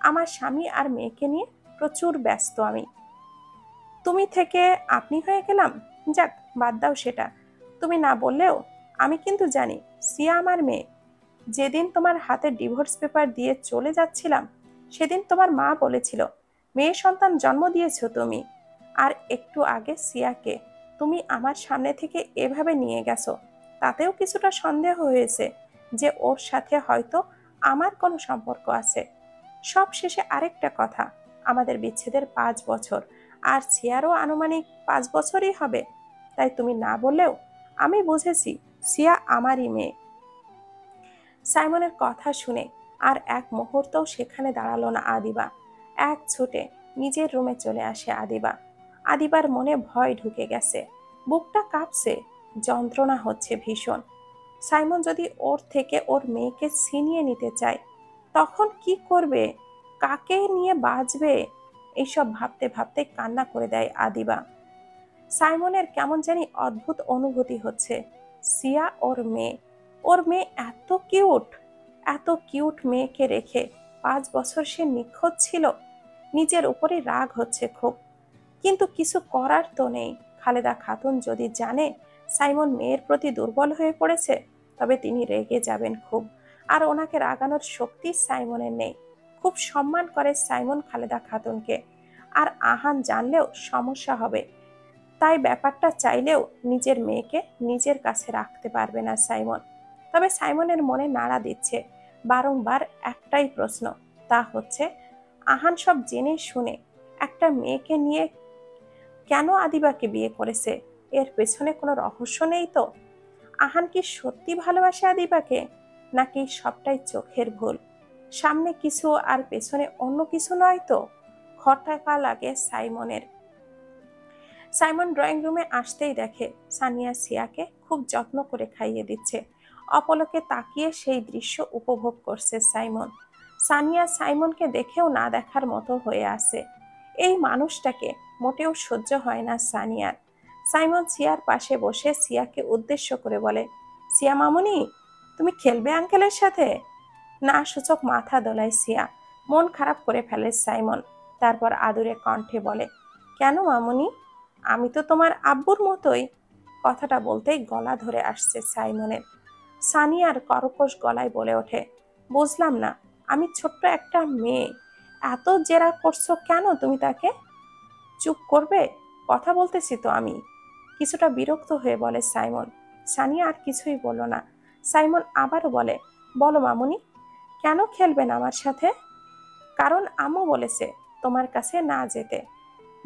আমার স্বামী আর মেয়েকে নিয়ে প্রচুর ব্যস্ত আমি। তুমি থেকে আপনি হয়ে গেলাম? যাক, বাদ দাও সেটা। তুমি না বললেও আমি কিন্তু জানি, সিয়া আমার মেয়ে। যেদিন তোমার হাতে ডিভোর্স পেপার দিয়ে চলে যাচ্ছিলাম, সেদিন তোমার মা বলেছিল, মেয়ে সন্তান জন্ম দিয়েছ তুমি। আর একটু আগে সিয়াকে তুমি আমার সামনে থেকে এভাবে নিয়ে গেছো, তাতেও কিছুটা সন্দেহ হয়েছে যে ওর সাথে হয়তো আমার কোনো সম্পর্ক আছে। সব শেষে আরেকটা কথা, আমাদের বিচ্ছেদের পাঁচ বছর, আর সিয়ারও আনুমানিক পাঁচ বছরই হবে। তাই তুমি না বললেও আমি বুঝেছি সিয়া আমারই মেয়ে। সাইমনের কথা শুনে আর এক মুহূর্তও সেখানে দাঁড়াল না আদিবা। এক ছুটে নিজের রুমে চলে আসে আদিবা। আদিবার মনে ভয় ঢুকে গেছে। বুকটা কাঁপছে, যন্ত্রণা হচ্ছে ভীষণ। সাইমন যদি ওর থেকে ওর মেয়েকে ছিনিয়ে নিতে চায়, তখন কি করবে? কাকে নিয়ে বাঁচবে? এইসব ভাবতে ভাবতে কান্না করে দেয় আদিবা। সাইমনের কেমন জানি অদ্ভুত অনুভূতি হচ্ছে। সিয়া ওর মেয়ে। ওর মেয়ে এত কিউট এত কিউট মেয়েকে রেখে পাঁচ বছর সে নিখোঁজ ছিল। নিজের উপরে রাগ হচ্ছে খুব। কিন্তু কিছু করার তো নেই। খালেদা খাতুন যদি জানে সাইমন মেয়ের প্রতি দুর্বল হয়ে পড়েছে, তবে তিনি রেগে যাবেন খুব। আর ওনাকে রাগানোর শক্তি সাইমনের নেই। খুব সম্মান করে সাইমন খালেদা খাতুনকে। আর আহান জানলেও সমস্যা হবে। তাই ব্যাপারটা চাইলেও নিজের মেয়েকে নিজের কাছে রাখতে পারবে না সাইমন। তবে সাইমনের মনে নাড়া দিচ্ছে। বারংবার একটাই প্রশ্ন, তা হচ্ছে, আহান সব জেনে শুনে একটা মেয়েকে নিয়ে কেন আদিবাকে বিয়ে করেছে? এর পেছনে কোনো রহস্য নেই তো? আহান কি সত্যি ভালোবাসে আদিবাকে? নাকি সবটাই চোখের ভুল? সামনে কিছু আর পেছনে অন্য কিছু নয় তো? খটাকা লাগে সাইমনের। সাইমন ড্রয়িং রুমে আসতেই দেখে সানিয়া সিয়াকে খুব যত্ন করে খাইয়ে দিচ্ছে। অপলকে তাকিয়ে সেই দৃশ্য উপভোগ করছে সাইমন। সানিয়া সাইমনকে দেখেও না দেখার মতো হয়ে আসে এই মানুষটাকে মোটেও সহ্য হয় না সানিয়ার। সাইমন সিয়ার পাশে বসে সিয়াকে উদ্দেশ্য করে বলে, সিয়া মামুনি, তুমি খেলবে আঙ্কেলের সাথে? না, সূচক মাথা দোলায় সিয়া। মন খারাপ করে ফেলে সাইমন। তারপর আদুরে কণ্ঠে বলে, কেন মামুনি? আমি তো তোমার আব্বুর মতোই। কথাটা বলতেই গলা ধরে আসছে সাইমনের। সানিয়ার করকশ গলায় বলে ওঠে, বুঝলাম না, আমি ছোট্ট একটা মেয়ে। এত জেরা করছ কেন তুমি তাকে? চুপ করবে? কথা বলতেছি তো আমি। কিছুটা বিরক্ত হয়ে বলে সাইমন। সানিয়া আর কিছুই বলল না। সাইমন আবারও বলে, বলো মামুনি, কেন খেলবেন আমার সাথে? কারণ আম্মু বলেছে তোমার কাছে না যেতে।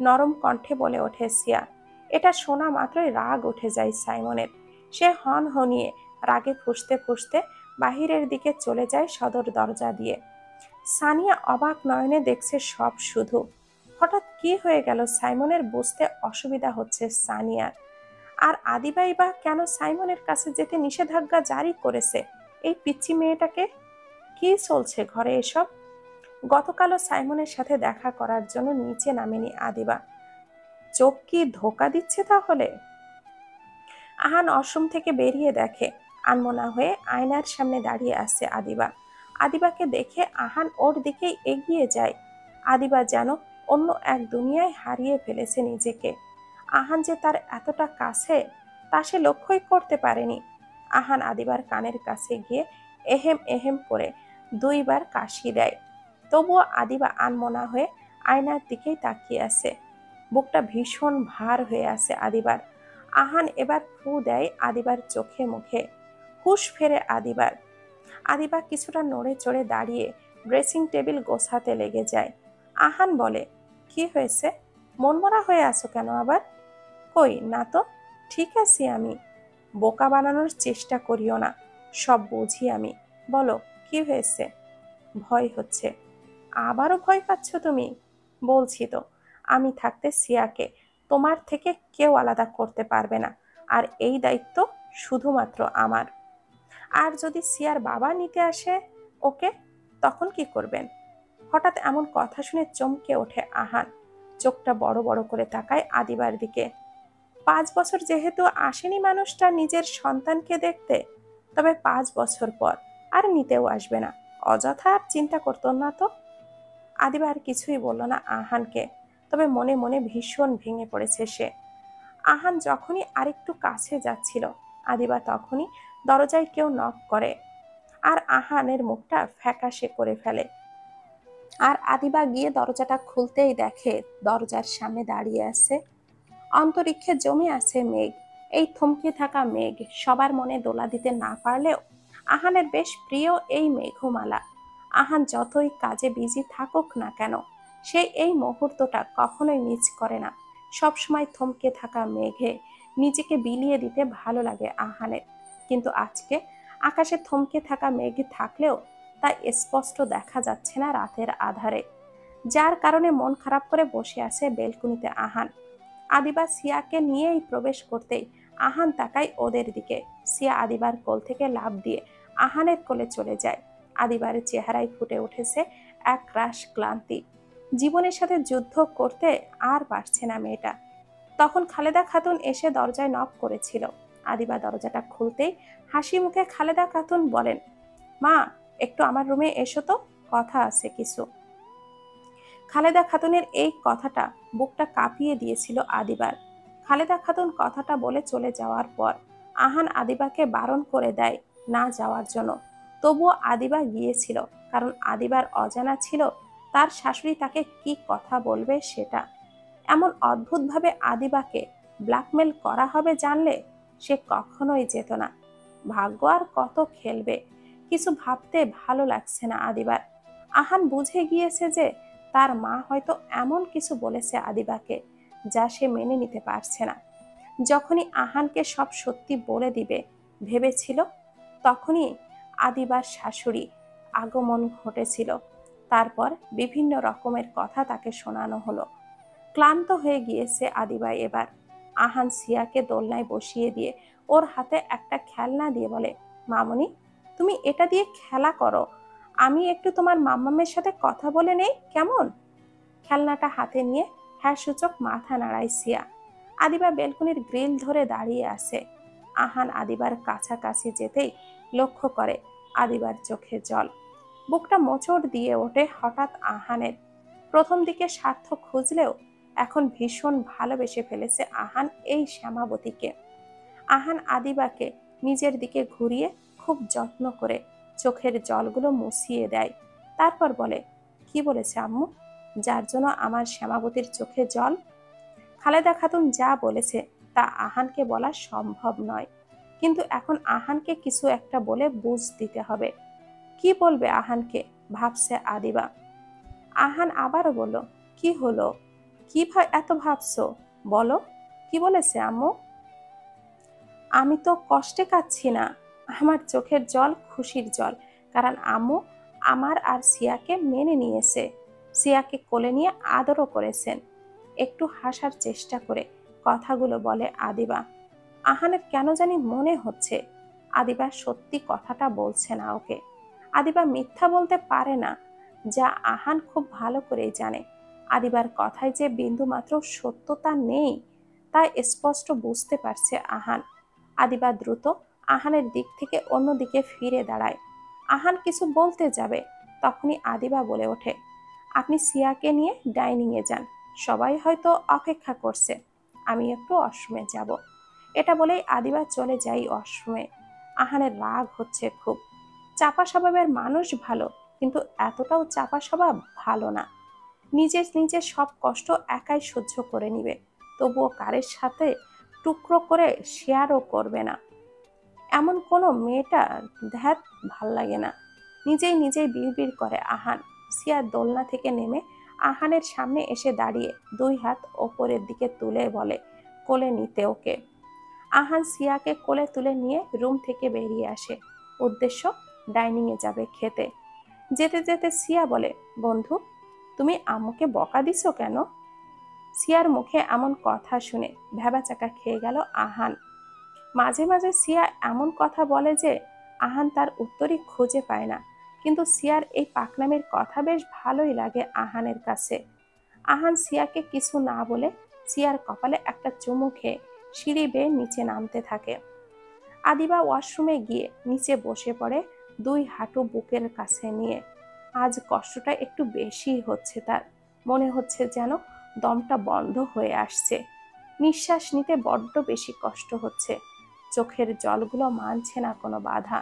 নরম কণ্ঠে বলে ওঠে সিয়া। এটা শোনা মাত্রই রাগ উঠে যায় সাইমনের। সে হন হনিয়ে রাগে ফুসতে ফুসতে বাহিরের দিকে চলে যায় সদর দরজা দিয়ে। সানিয়া অবাক নয়নে দেখছে সব শুধু হঠাৎ কি হয়ে গেল? সাইমনের বুঝতে অসুবিধা হচ্ছে সানিয়ার। আর আদিবাই বা কেন সাইমনের কাছে যেতে নিষেধাজ্ঞা জারি করেছে? এই পিচ্ছি মেয়েটাকে কি চলছে ঘরে এসব? গতকালও সাইমনের সাথে দেখা করার জন্য নিচে নামেনি আদিবা। চোখ কি ধোকা দিচ্ছে তাহলে? আহান অসম থেকে বেরিয়ে দেখে। আনমনা হয়ে আয়নার সামনে দাঁড়িয়ে আছে আদিবা। আদিবাকে দেখে আহান ওর দিকে এগিয়ে যায়। আদিবা যেন অন্য এক দুনিয়ায় হারিয়ে ফেলেছে নিজেকে। আহান যে তার এতটা কাছে, তা সে লক্ষ্যই করতে পারেনি। আহান আদিবার কানের কাছে গিয়ে এহেম এহেম করে দুইবার কাশি দেয়। তবুও আদিবা আনমনা হয়ে আয়নার দিকেই তাকিয়ে আছে। বুকটা ভীষণ ভার হয়ে আছে আদিবার। আহান এবার ফু দেয় আদিবার চোখে মুখে। হুশ ফেরে আদিবার। আদিবা কিছুটা নড়ে চড়ে দাঁড়িয়ে ড্রেসিং টেবিল গোছাতে লেগে যায়। আহান বলে, কি হয়েছে? মনমরা হয়ে আছো কেন আবার? কই, না তো, ঠিক আছি আমি। বোকা বানানোর চেষ্টা করিও না, সব বুঝি আমি। বলো, কি হয়েছে? ভয় হচ্ছে। আবারও ভয় পাচ্ছ তুমি? বলছি তো, আমি থাকতে সিয়াকে, তোমার থেকে কেউ আলাদা করতে পারবে না। আর এই দায়িত্ব শুধুমাত্র আমার। আর যদি সিয়ার বাবা নিতে আসে ওকে, তখন কি করবেন? হঠাৎ এমন কথা শুনে চমকে ওঠে আহান। চোখটা বড় বড় করে তাকায় আদিবার দিকে। পাঁচ বছর যেহেতু আসেনি মানুষটা নিজের সন্তানকে দেখতে, তবে পাঁচ বছর পর আর নিতেও আসবে না। অযথা আর চিন্তা করতো না তো? আদিবা আর কিছুই বলল না আহানকে, তবে মনে মনে ভীষণ ভেঙে পড়েছে সে। আহান যখনই আরেকটু কাছে যাচ্ছিল, আদিবা তখনই দরজায় কেউ নক করে, আর আহানের মুখটা ফ্যাকাশে করে ফেলে। আর আদিবা গিয়ে দরজাটা খুলতেই দেখে দরজার সামনে দাঁড়িয়ে আছে। অন্তরিক্ষে জমে আছে মেঘ। এই থমকে থাকা মেঘ সবার মনে দোলা দিতে না পারলেও আহানের বেশ প্রিয় এই মেঘমালা। আহান যতই কাজে বিজি থাকুক না কেন, সে এই মুহূর্তটা কখনোই মিস করে না। সবসময় থমকে থাকা মেঘে নিজেকে বিলিয়ে দিতে ভালো লাগে আহানের। কিন্তু আজকে আকাশে থমকে থাকা মেঘ থাকলেও তা স্পষ্ট দেখা যাচ্ছে না রাতের আধারে। যার কারণে মন খারাপ করে বসে আছে বেলকুনিতে আহান। আদিবা সিয়াকে নিয়েই প্রবেশ করতেই আহান তাকায় ওদের দিকে। সিয়া আদিবার কোল থেকে লাভ দিয়ে আহানের কোলে চলে যায়। আদিবারের চেহারায় ফুটে উঠেছে এক রাস ক্লান্তি। জীবনের সাথে যুদ্ধ করতে আর পারছে না মেয়েটা। তখন খালেদা খাতুন এসে দরজায় নক করেছিল। আদিবা দরজাটা খুলতেই হাসি মুখে খালেদা খাতুন বলেন, মা একটু আমার রুমে এসো তো, কথা আছে কিছু। খালেদা খাতুনের এই কথাটা বুকটা কাঁপিয়ে দিয়েছিল আদিবার। খালেদা খাতুন কথাটা বলে চলে যাওয়ার পর আহান আদিবাকে বারণ করে দেয় না যাওয়ার জন্য। তবুও আদিবা গিয়েছিল, কারণ আদিবার অজানা ছিল, তার শাশুড়ি তাকে কি কথা বলবে সেটা। এমন অদ্ভুতভাবে আদিবাকে ব্ল্যাকমেল করা হবে জানলে সে কখনোই যেত না। ভাগ্য আর কত খেলবে কিছু ভাবতে ভালো লাগছে না আদিবার। আহান বুঝে গিয়েছে যে তার মা হয়তো এমন কিছু বলেছে আদিবাকে যা সে মেনে নিতে পারছে না। যখনই আহানকে সব সত্যি বলে দিবে, ভেবেছিল, তখনই আদিবার শাশুড়ি আগমন ঘটেছিল। তারপর বিভিন্ন রকমের কথা তাকে শোনানো হলো। ক্লান্ত হয়ে গিয়েছে আদিবাই এবার। আহান সিয়াকে দোলনায় বসিয়ে দিয়ে ওর হাতে একটা খেলনা দিয়ে বলে, মামনি তুমি এটা দিয়ে খেলা করো। আমি একটু তোমার মাম্মামের সাথে কথা বলে নেই, কেমন? খেলনাটা হাতে নিয়ে হ্যাঁ সূচক মাথা নাড়াই সিয়া। আদিবা বেলকুনির গ্রিল ধরে দাঁড়িয়ে আছে। আহান আদিবার কাছাকাছি যেতেই লক্ষ্য করে আদিবার চোখে জল। বুকটা মোচড় দিয়ে ওঠে হঠাৎ আহানের। প্রথম দিকে স্বার্থ খুঁজলেও এখন ভীষণ ভালোবেসে ফেলেছে আহান এই শ্যামাবতীকে। আহান আদিবাকে নিজের দিকে ঘুরিয়ে খুব যত্ন করে চোখের জলগুলো মুছিয়ে দেয়। তারপর বলে, কি বলেছে আম্মু? যার জন্য আমার শ্যামাবতীর চোখে জল? খালেদা খাতুন যা বলেছে তা আহানকে বলা সম্ভব নয়। কিন্তু এখন আহানকে কিছু একটা বলে বুঝ দিতে হবে। কি বলবে আহানকে? ভাবছে আদিবা। আহান আবারও বলল, কি হলো? কি এত ভাবছ? বলো, কি বলেছে আম্মু? আমি তো কষ্টে কাচ্ছি না। আমার চোখের জল খুশির জল, কারণ আম্মু আমার আর সিয়াকে মেনে নিয়েছে। সিয়াকে কোলে নিয়ে আদরও করেছেন। একটু হাসার চেষ্টা করে কথাগুলো বলে আদিবা। আহানের কেন জানি মনে হচ্ছে, আদিবা সত্যি কথাটা বলছে না ওকে। আদিবা মিথ্যা বলতে পারে না, যা আহান খুব ভালো করেই জানে। আদিবার কথায় যে বিন্দু মাত্র সত্যতা নেই, তা স্পষ্ট বুঝতে পারছে আহান। আদিবা দ্রুত আহানের দিক থেকে অন্যদিকে ফিরে দাঁড়ায়। আহান কিছু বলতে যাবে, তখনই আদিবা বলে ওঠে, আপনি সিয়াকে নিয়ে ডাইনিংয়ে যান, সবাই হয়তো অপেক্ষা করছে, আমি একটু অশ্রমে যাব। এটা বলেই আদিবা চলে যাই অশ্রমে। আহানের রাগ হচ্ছে খুব, চাপা স্বভাবের মানুষ ভালো, কিন্তু এতটাও চাপা স্বভাব ভালো না। নিজের নিজের সব কষ্ট একাই সহ্য করে নিবে, তবুও কারের সাথে টুকরো করে শেয়ারও করবে না। এমন কোনো মেয়েটা ধ্যাত ভালো লাগে না। নিজেই নিজেই বিড়বিড় করে আহান। সিয়ার দোলনা থেকে নেমে আহানের সামনে এসে দাঁড়িয়ে দুই হাত ওপরের দিকে তুলে বলে, কোলে নিতে ওকে। আহান সিয়াকে কোলে তুলে নিয়ে রুম থেকে বেরিয়ে আসে। উদ্দেশ্য, ডাইনিংয়ে যাবে খেতে। যেতে যেতে সিয়া বলে, বন্ধু, তুমি আম্মুকে বকা দিছো কেন? সিয়ার মুখে এমন কথা শুনে ভেবাচাকা খেয়ে গেল আহান। মাঝে মাঝে সিয়া এমন কথা বলে যে আহান তার উত্তরই খুঁজে পায় না। কিন্তু সিয়ার এই পাকনামের কথা বেশ ভালোই লাগে আহানের কাছে। আহান সিয়াকে কিছু না বলে সিয়ার কপালে একটা চুমু খেয়ে সিঁড়ি বেয়ে নিচে নামতে থাকে। আদিবা ওয়াশরুমে গিয়ে নিচে বসে পড়ে দুই হাঁটু বুকের কাছে নিয়ে। আজ কষ্টটা একটু বেশি হচ্ছে তার। মনে হচ্ছে যেন দমটা বন্ধ হয়ে আসছে। নিঃশ্বাস নিতে বড্ড বেশি কষ্ট হচ্ছে। চোখের জলগুলো মানছে না কোনো বাধা।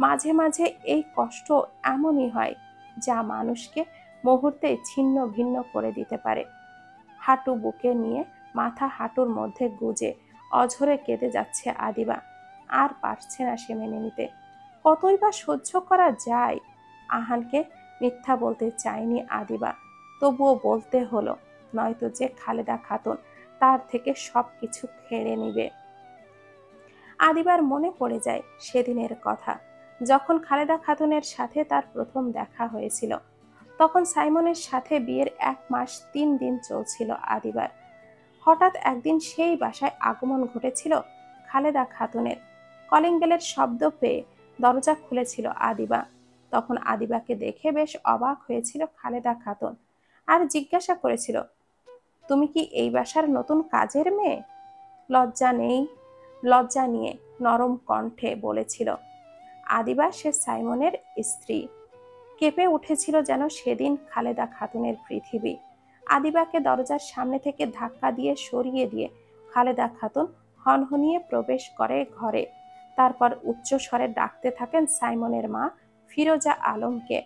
মাঝে মাঝে এই কষ্ট এমনই হয় যা মানুষকে মুহূর্তে ছিন্ন ভিন্ন করে দিতে পারে। হাঁটু বুকে নিয়ে মাথা হাঁটুর মধ্যে গুজে অঝরে কেঁদে যাচ্ছে আদিবা। আর পারছে না সে মেনে নিতে। কতই বা সহ্য করা যায়? আহানকে মিথ্যা বলতে চায়নি আদিবা। তবুও বলতে হলো, নয়তো যে খালেদা খাতুন তার থেকে সব কিছু খেড়ে নিবে। আদিবার মনে পড়ে যায় সেদিনের কথা। যখন খালেদা খাতুনের সাথে তার প্রথম দেখা হয়েছিল, তখন সাইমনের সাথে বিয়ের এক মাস তিন দিন চলছিল আদিবার। হঠাৎ একদিন সেই বাসায় আগমন ঘটেছিল খালেদা খাতুনের। কলিং বেলের শব্দ পেয়ে দরজা খুলেছিল আদিবা। তখন আদিবাকে দেখে বেশ অবাক হয়েছিল খালেদা খাতুন আর জিজ্ঞাসা করেছিল, তুমি কি এই বাসার নতুন কাজের মেয়ে? লজ্জা নেই। লজ্জা নিয়ে নরম কণ্ঠে বলেছিল আদিবা সে সাইমনের স্ত্রী। কেঁপে উঠেছিল যেন সেদিন খালেদা খাতুনের পৃথিবী। আদিবাকে দরজার সামনে থেকে ধাক্কা দিয়ে সরিয়ে দিয়ে খালেদা খাতুন হনহনিয়ে প্রবেশ করে ঘরে। তারপর উচ্চ স্বরে ডাকতে থাকেন সাইমনের মা ফিরোজা আলমকে।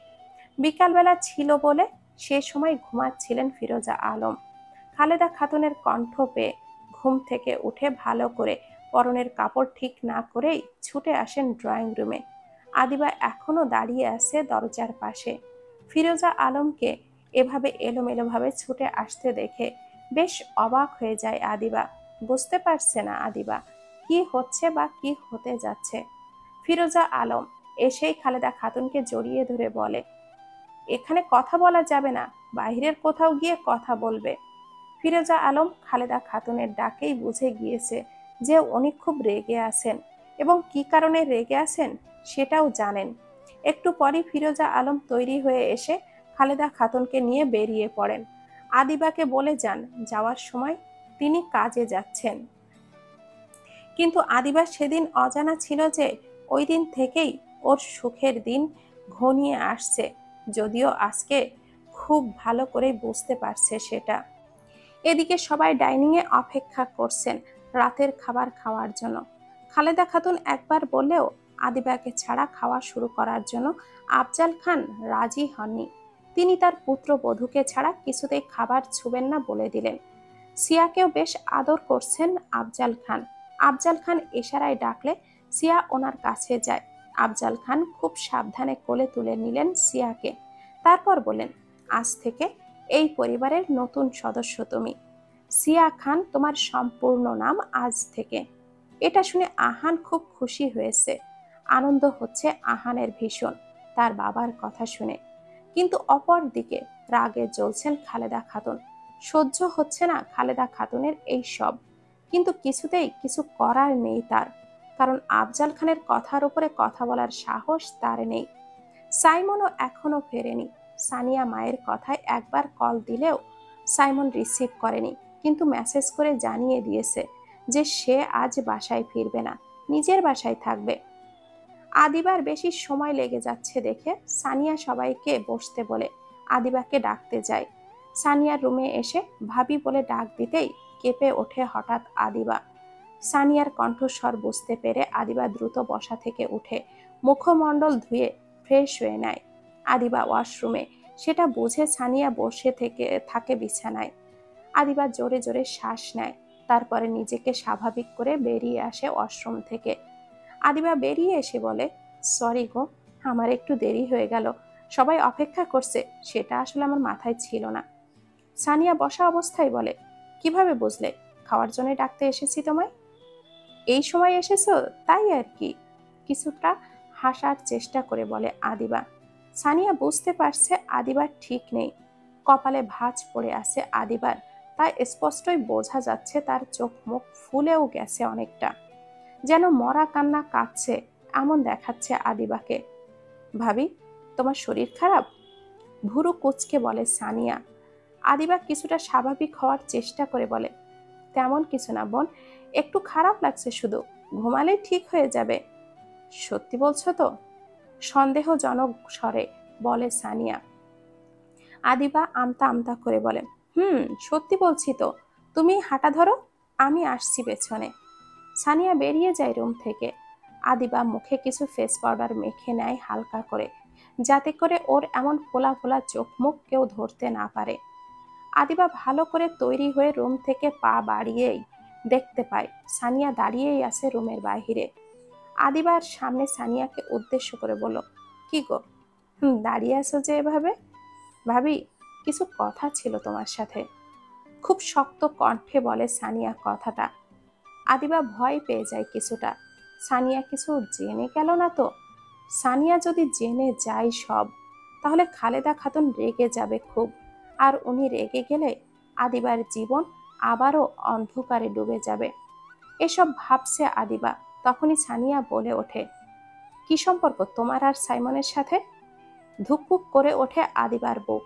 বিকালবেলা ছিল বলে সে সময় ঘুমাচ্ছিলেন ফিরোজা আলম। খালেদা খাতুনের কণ্ঠ পেয়ে ঘুম থেকে উঠে ভালো করে পরনের কাপড় ঠিক না করেই ছুটে আসেন ড্রয়িং রুমে। আদিবা এখনও দাঁড়িয়ে আছে দরজার পাশে। ফিরোজা আলমকে এভাবে এলোমেলোভাবে ছুটে আসতে দেখে বেশ অবাক হয়ে যায় আদিবা। বুঝতে পারছে না আদিবা, কি হচ্ছে বা কি হতে যাচ্ছে। ফিরোজা আলম এসেই খালেদা খাতুনকে জড়িয়ে ধরে বলে, এখানে কথা বলা যাবে না, বাইরের কোথাও গিয়ে কথা বলবে। ফিরোজা আলম খালেদা খাতুনের ডাকেই বুঝে গিয়েছে যে উনি খুব রেগে আছেন এবং কি কারণে রেগে আছেন সেটাও জানেন। একটু পরই ফিরোজা আলম তৈরি হয়ে এসে খালেদা খাতুনকে নিয়ে বেরিয়ে পড়েন। আদিবাকে বলে যান, যাওয়ার সময় তিনি কাজে যাচ্ছেন। কিন্তু আদিবা সেদিন অজানা ছিল যে ওই দিন থেকেই ওর সুখের দিন ঘনিয়ে আসছে, যদিও আজকে খুব ভালো করে বুঝতে পারছে সেটা। এদিকে সবাই ডাইনিংয়ে অপেক্ষা করছেন রাতের খাবার খাওয়ার জন্য। খালেদা খাতুন একবার বললেও আদিবাকে ছাড়া খাওয়া শুরু করার জন্য আফজাল খান রাজি হননি। তিনি তার পুত্র বধূকে ছাড়া কিছুতেই খাবার ছুবেন না বলে দিলেন। সিয়াকেও বেশ আদর করছেন আফজাল খান। আফজাল খান ইশারায় ডাকলে সিয়া ওনার কাছে যায়। আফজাল খান খুব সাবধানে কোলে তুলে নিলেন সিয়াকে। তারপর বলেন আজ থেকে এই পরিবারের নতুন সদস্য তুমি। সিয়া খান তোমার সম্পূর্ণ নাম আজ থেকে। এটা শুনে আহান খুব খুশি হয়েছে। আনন্দ হচ্ছে আহানের ভীষণ, তার বাবার কথা শুনে। কিন্তু অপর দিকে রাগে জ্বলছেন খালেদা খাতুন। সহ্য হচ্ছে না খালেদা খাতুনের এই সব। কিন্তু কিছুতেই কিছু করার নেই তার, কারণ আফজাল খানের কথার উপরে কথা বলার সাহস তার নেই। সাইমনও এখনও ফেরেনি। সানিয়া মায়ের কথায় একবার কল দিলেও সাইমন রিসিভ করেনি। কিন্তু মেসেজ করে জানিয়ে দিয়েছে যে সে আজ বাসায় ফিরবে না, নিজের বাসায় থাকবে। আদিবার বেশি সময় লেগে যাচ্ছে দেখে সানিয়া সবাইকে বসতে বলে, আদিবাকে ডাকতে যায়। সানিয়ার রুমে এসে ভাবি বলে ডাক দিতেই কেঁপে ওঠে হঠাৎ আদিবা। সানিয়ার কণ্ঠস্বর বুঝতে পেরে আদিবা দ্রুত বসা থেকে উঠে মুখমণ্ডল ধুয়ে ফ্রেশ হয়ে নেয়। আদিবা ওয়াশরুমে, সেটা বুঝে সানিয়া বসে থেকে, থাকে বিছানায়। আদিবা জোরে জোরে শ্বাস নেয়। তারপরে নিজেকে স্বাভাবিক করে বেরিয়ে আসে ওয়াশরুম থেকে। আদিবা বেরিয়ে এসে বলে, সরি গো, আমার একটু দেরি হয়ে গেল। সবাই অপেক্ষা করছে, সেটা আসলে আমার মাথায় ছিল না। সানিয়া বসা অবস্থায় বলে, কীভাবে বুঝলে? খাওয়ার জন্য ডাকতে এসেছি তোমায়? এই সময় এসেছ, তাই আর কি? কিছুটা হাসার চেষ্টা করে বলে আদিবা। সানিয়া বুঝতে পারছে আদিবার ঠিক নেই। কপালে ভাঁজ পড়ে আছে আদিবার। তাই স্পষ্টই বোঝা যাচ্ছে তার চোখ মুখ ফুলেও গেছে অনেকটা। যেন মরা কান্না কাঁদছে এমন দেখাচ্ছে আদিবাকে। ভাবি, তোমার শরীর খারাপ? ভুরু কুচকে বলে, সানিয়া, আদিবা কিছুটা স্বাভাবিক হওয়ার চেষ্টা করে বলে, তেমন কিছু না বোন, একটু খারাপ লাগছে শুধু, ঘুমালেই ঠিক হয়ে যাবে। সত্যি বলছো তো? সন্দেহজনক স্বরে বলে সানিয়া। আদিবা আমতা আমতা করে বলে হুম, সত্যি বলছি তো। তুমি হাঁটা ধরো, আমি আসছি পেছনে। সানিয়া বেরিয়ে যায় রুম থেকে। আদিবা মুখে কিছু ফেস পাউডার মেখে নেয় হালকা করে, যাতে করে ওর এমন ফোলা ফোলা চোখ মুখ কেউ ধরতে না পারে। আদিবা ভালো করে তৈরি হয়ে রুম থেকে পা বাড়িয়েই দেখতে পায়, সানিয়া দাঁড়িয়েই আছে রুমের বাহিরে। আদিবার সামনে সানিয়াকে উদ্দেশ্য করে বলল, কি গো? দাঁড়িয়ে আছো যে এভাবে? ভাবি কিছু কথা ছিল তোমার সাথে। খুব শক্ত কণ্ঠে বলে সানিয়া কথাটা। আদিবা ভয় পেয়ে যায় কিছুটা। সানিয়া কিছু জেনে গেল না তো? সানিয়া যদি জেনে যায় সব, তাহলে খালেদা খাতুন রেগে যাবে খুব। আর উনি রেগে গেলে আদিবার জীবন আবারও অন্ধকারে ডুবে যাবে। এসব ভাবছে আদিবা, তখনই সানিয়া বলে ওঠে, কি সম্পর্ক তোমার আর সাইমনের সাথে? ধুকপুক করে ওঠে আদিবার বুক।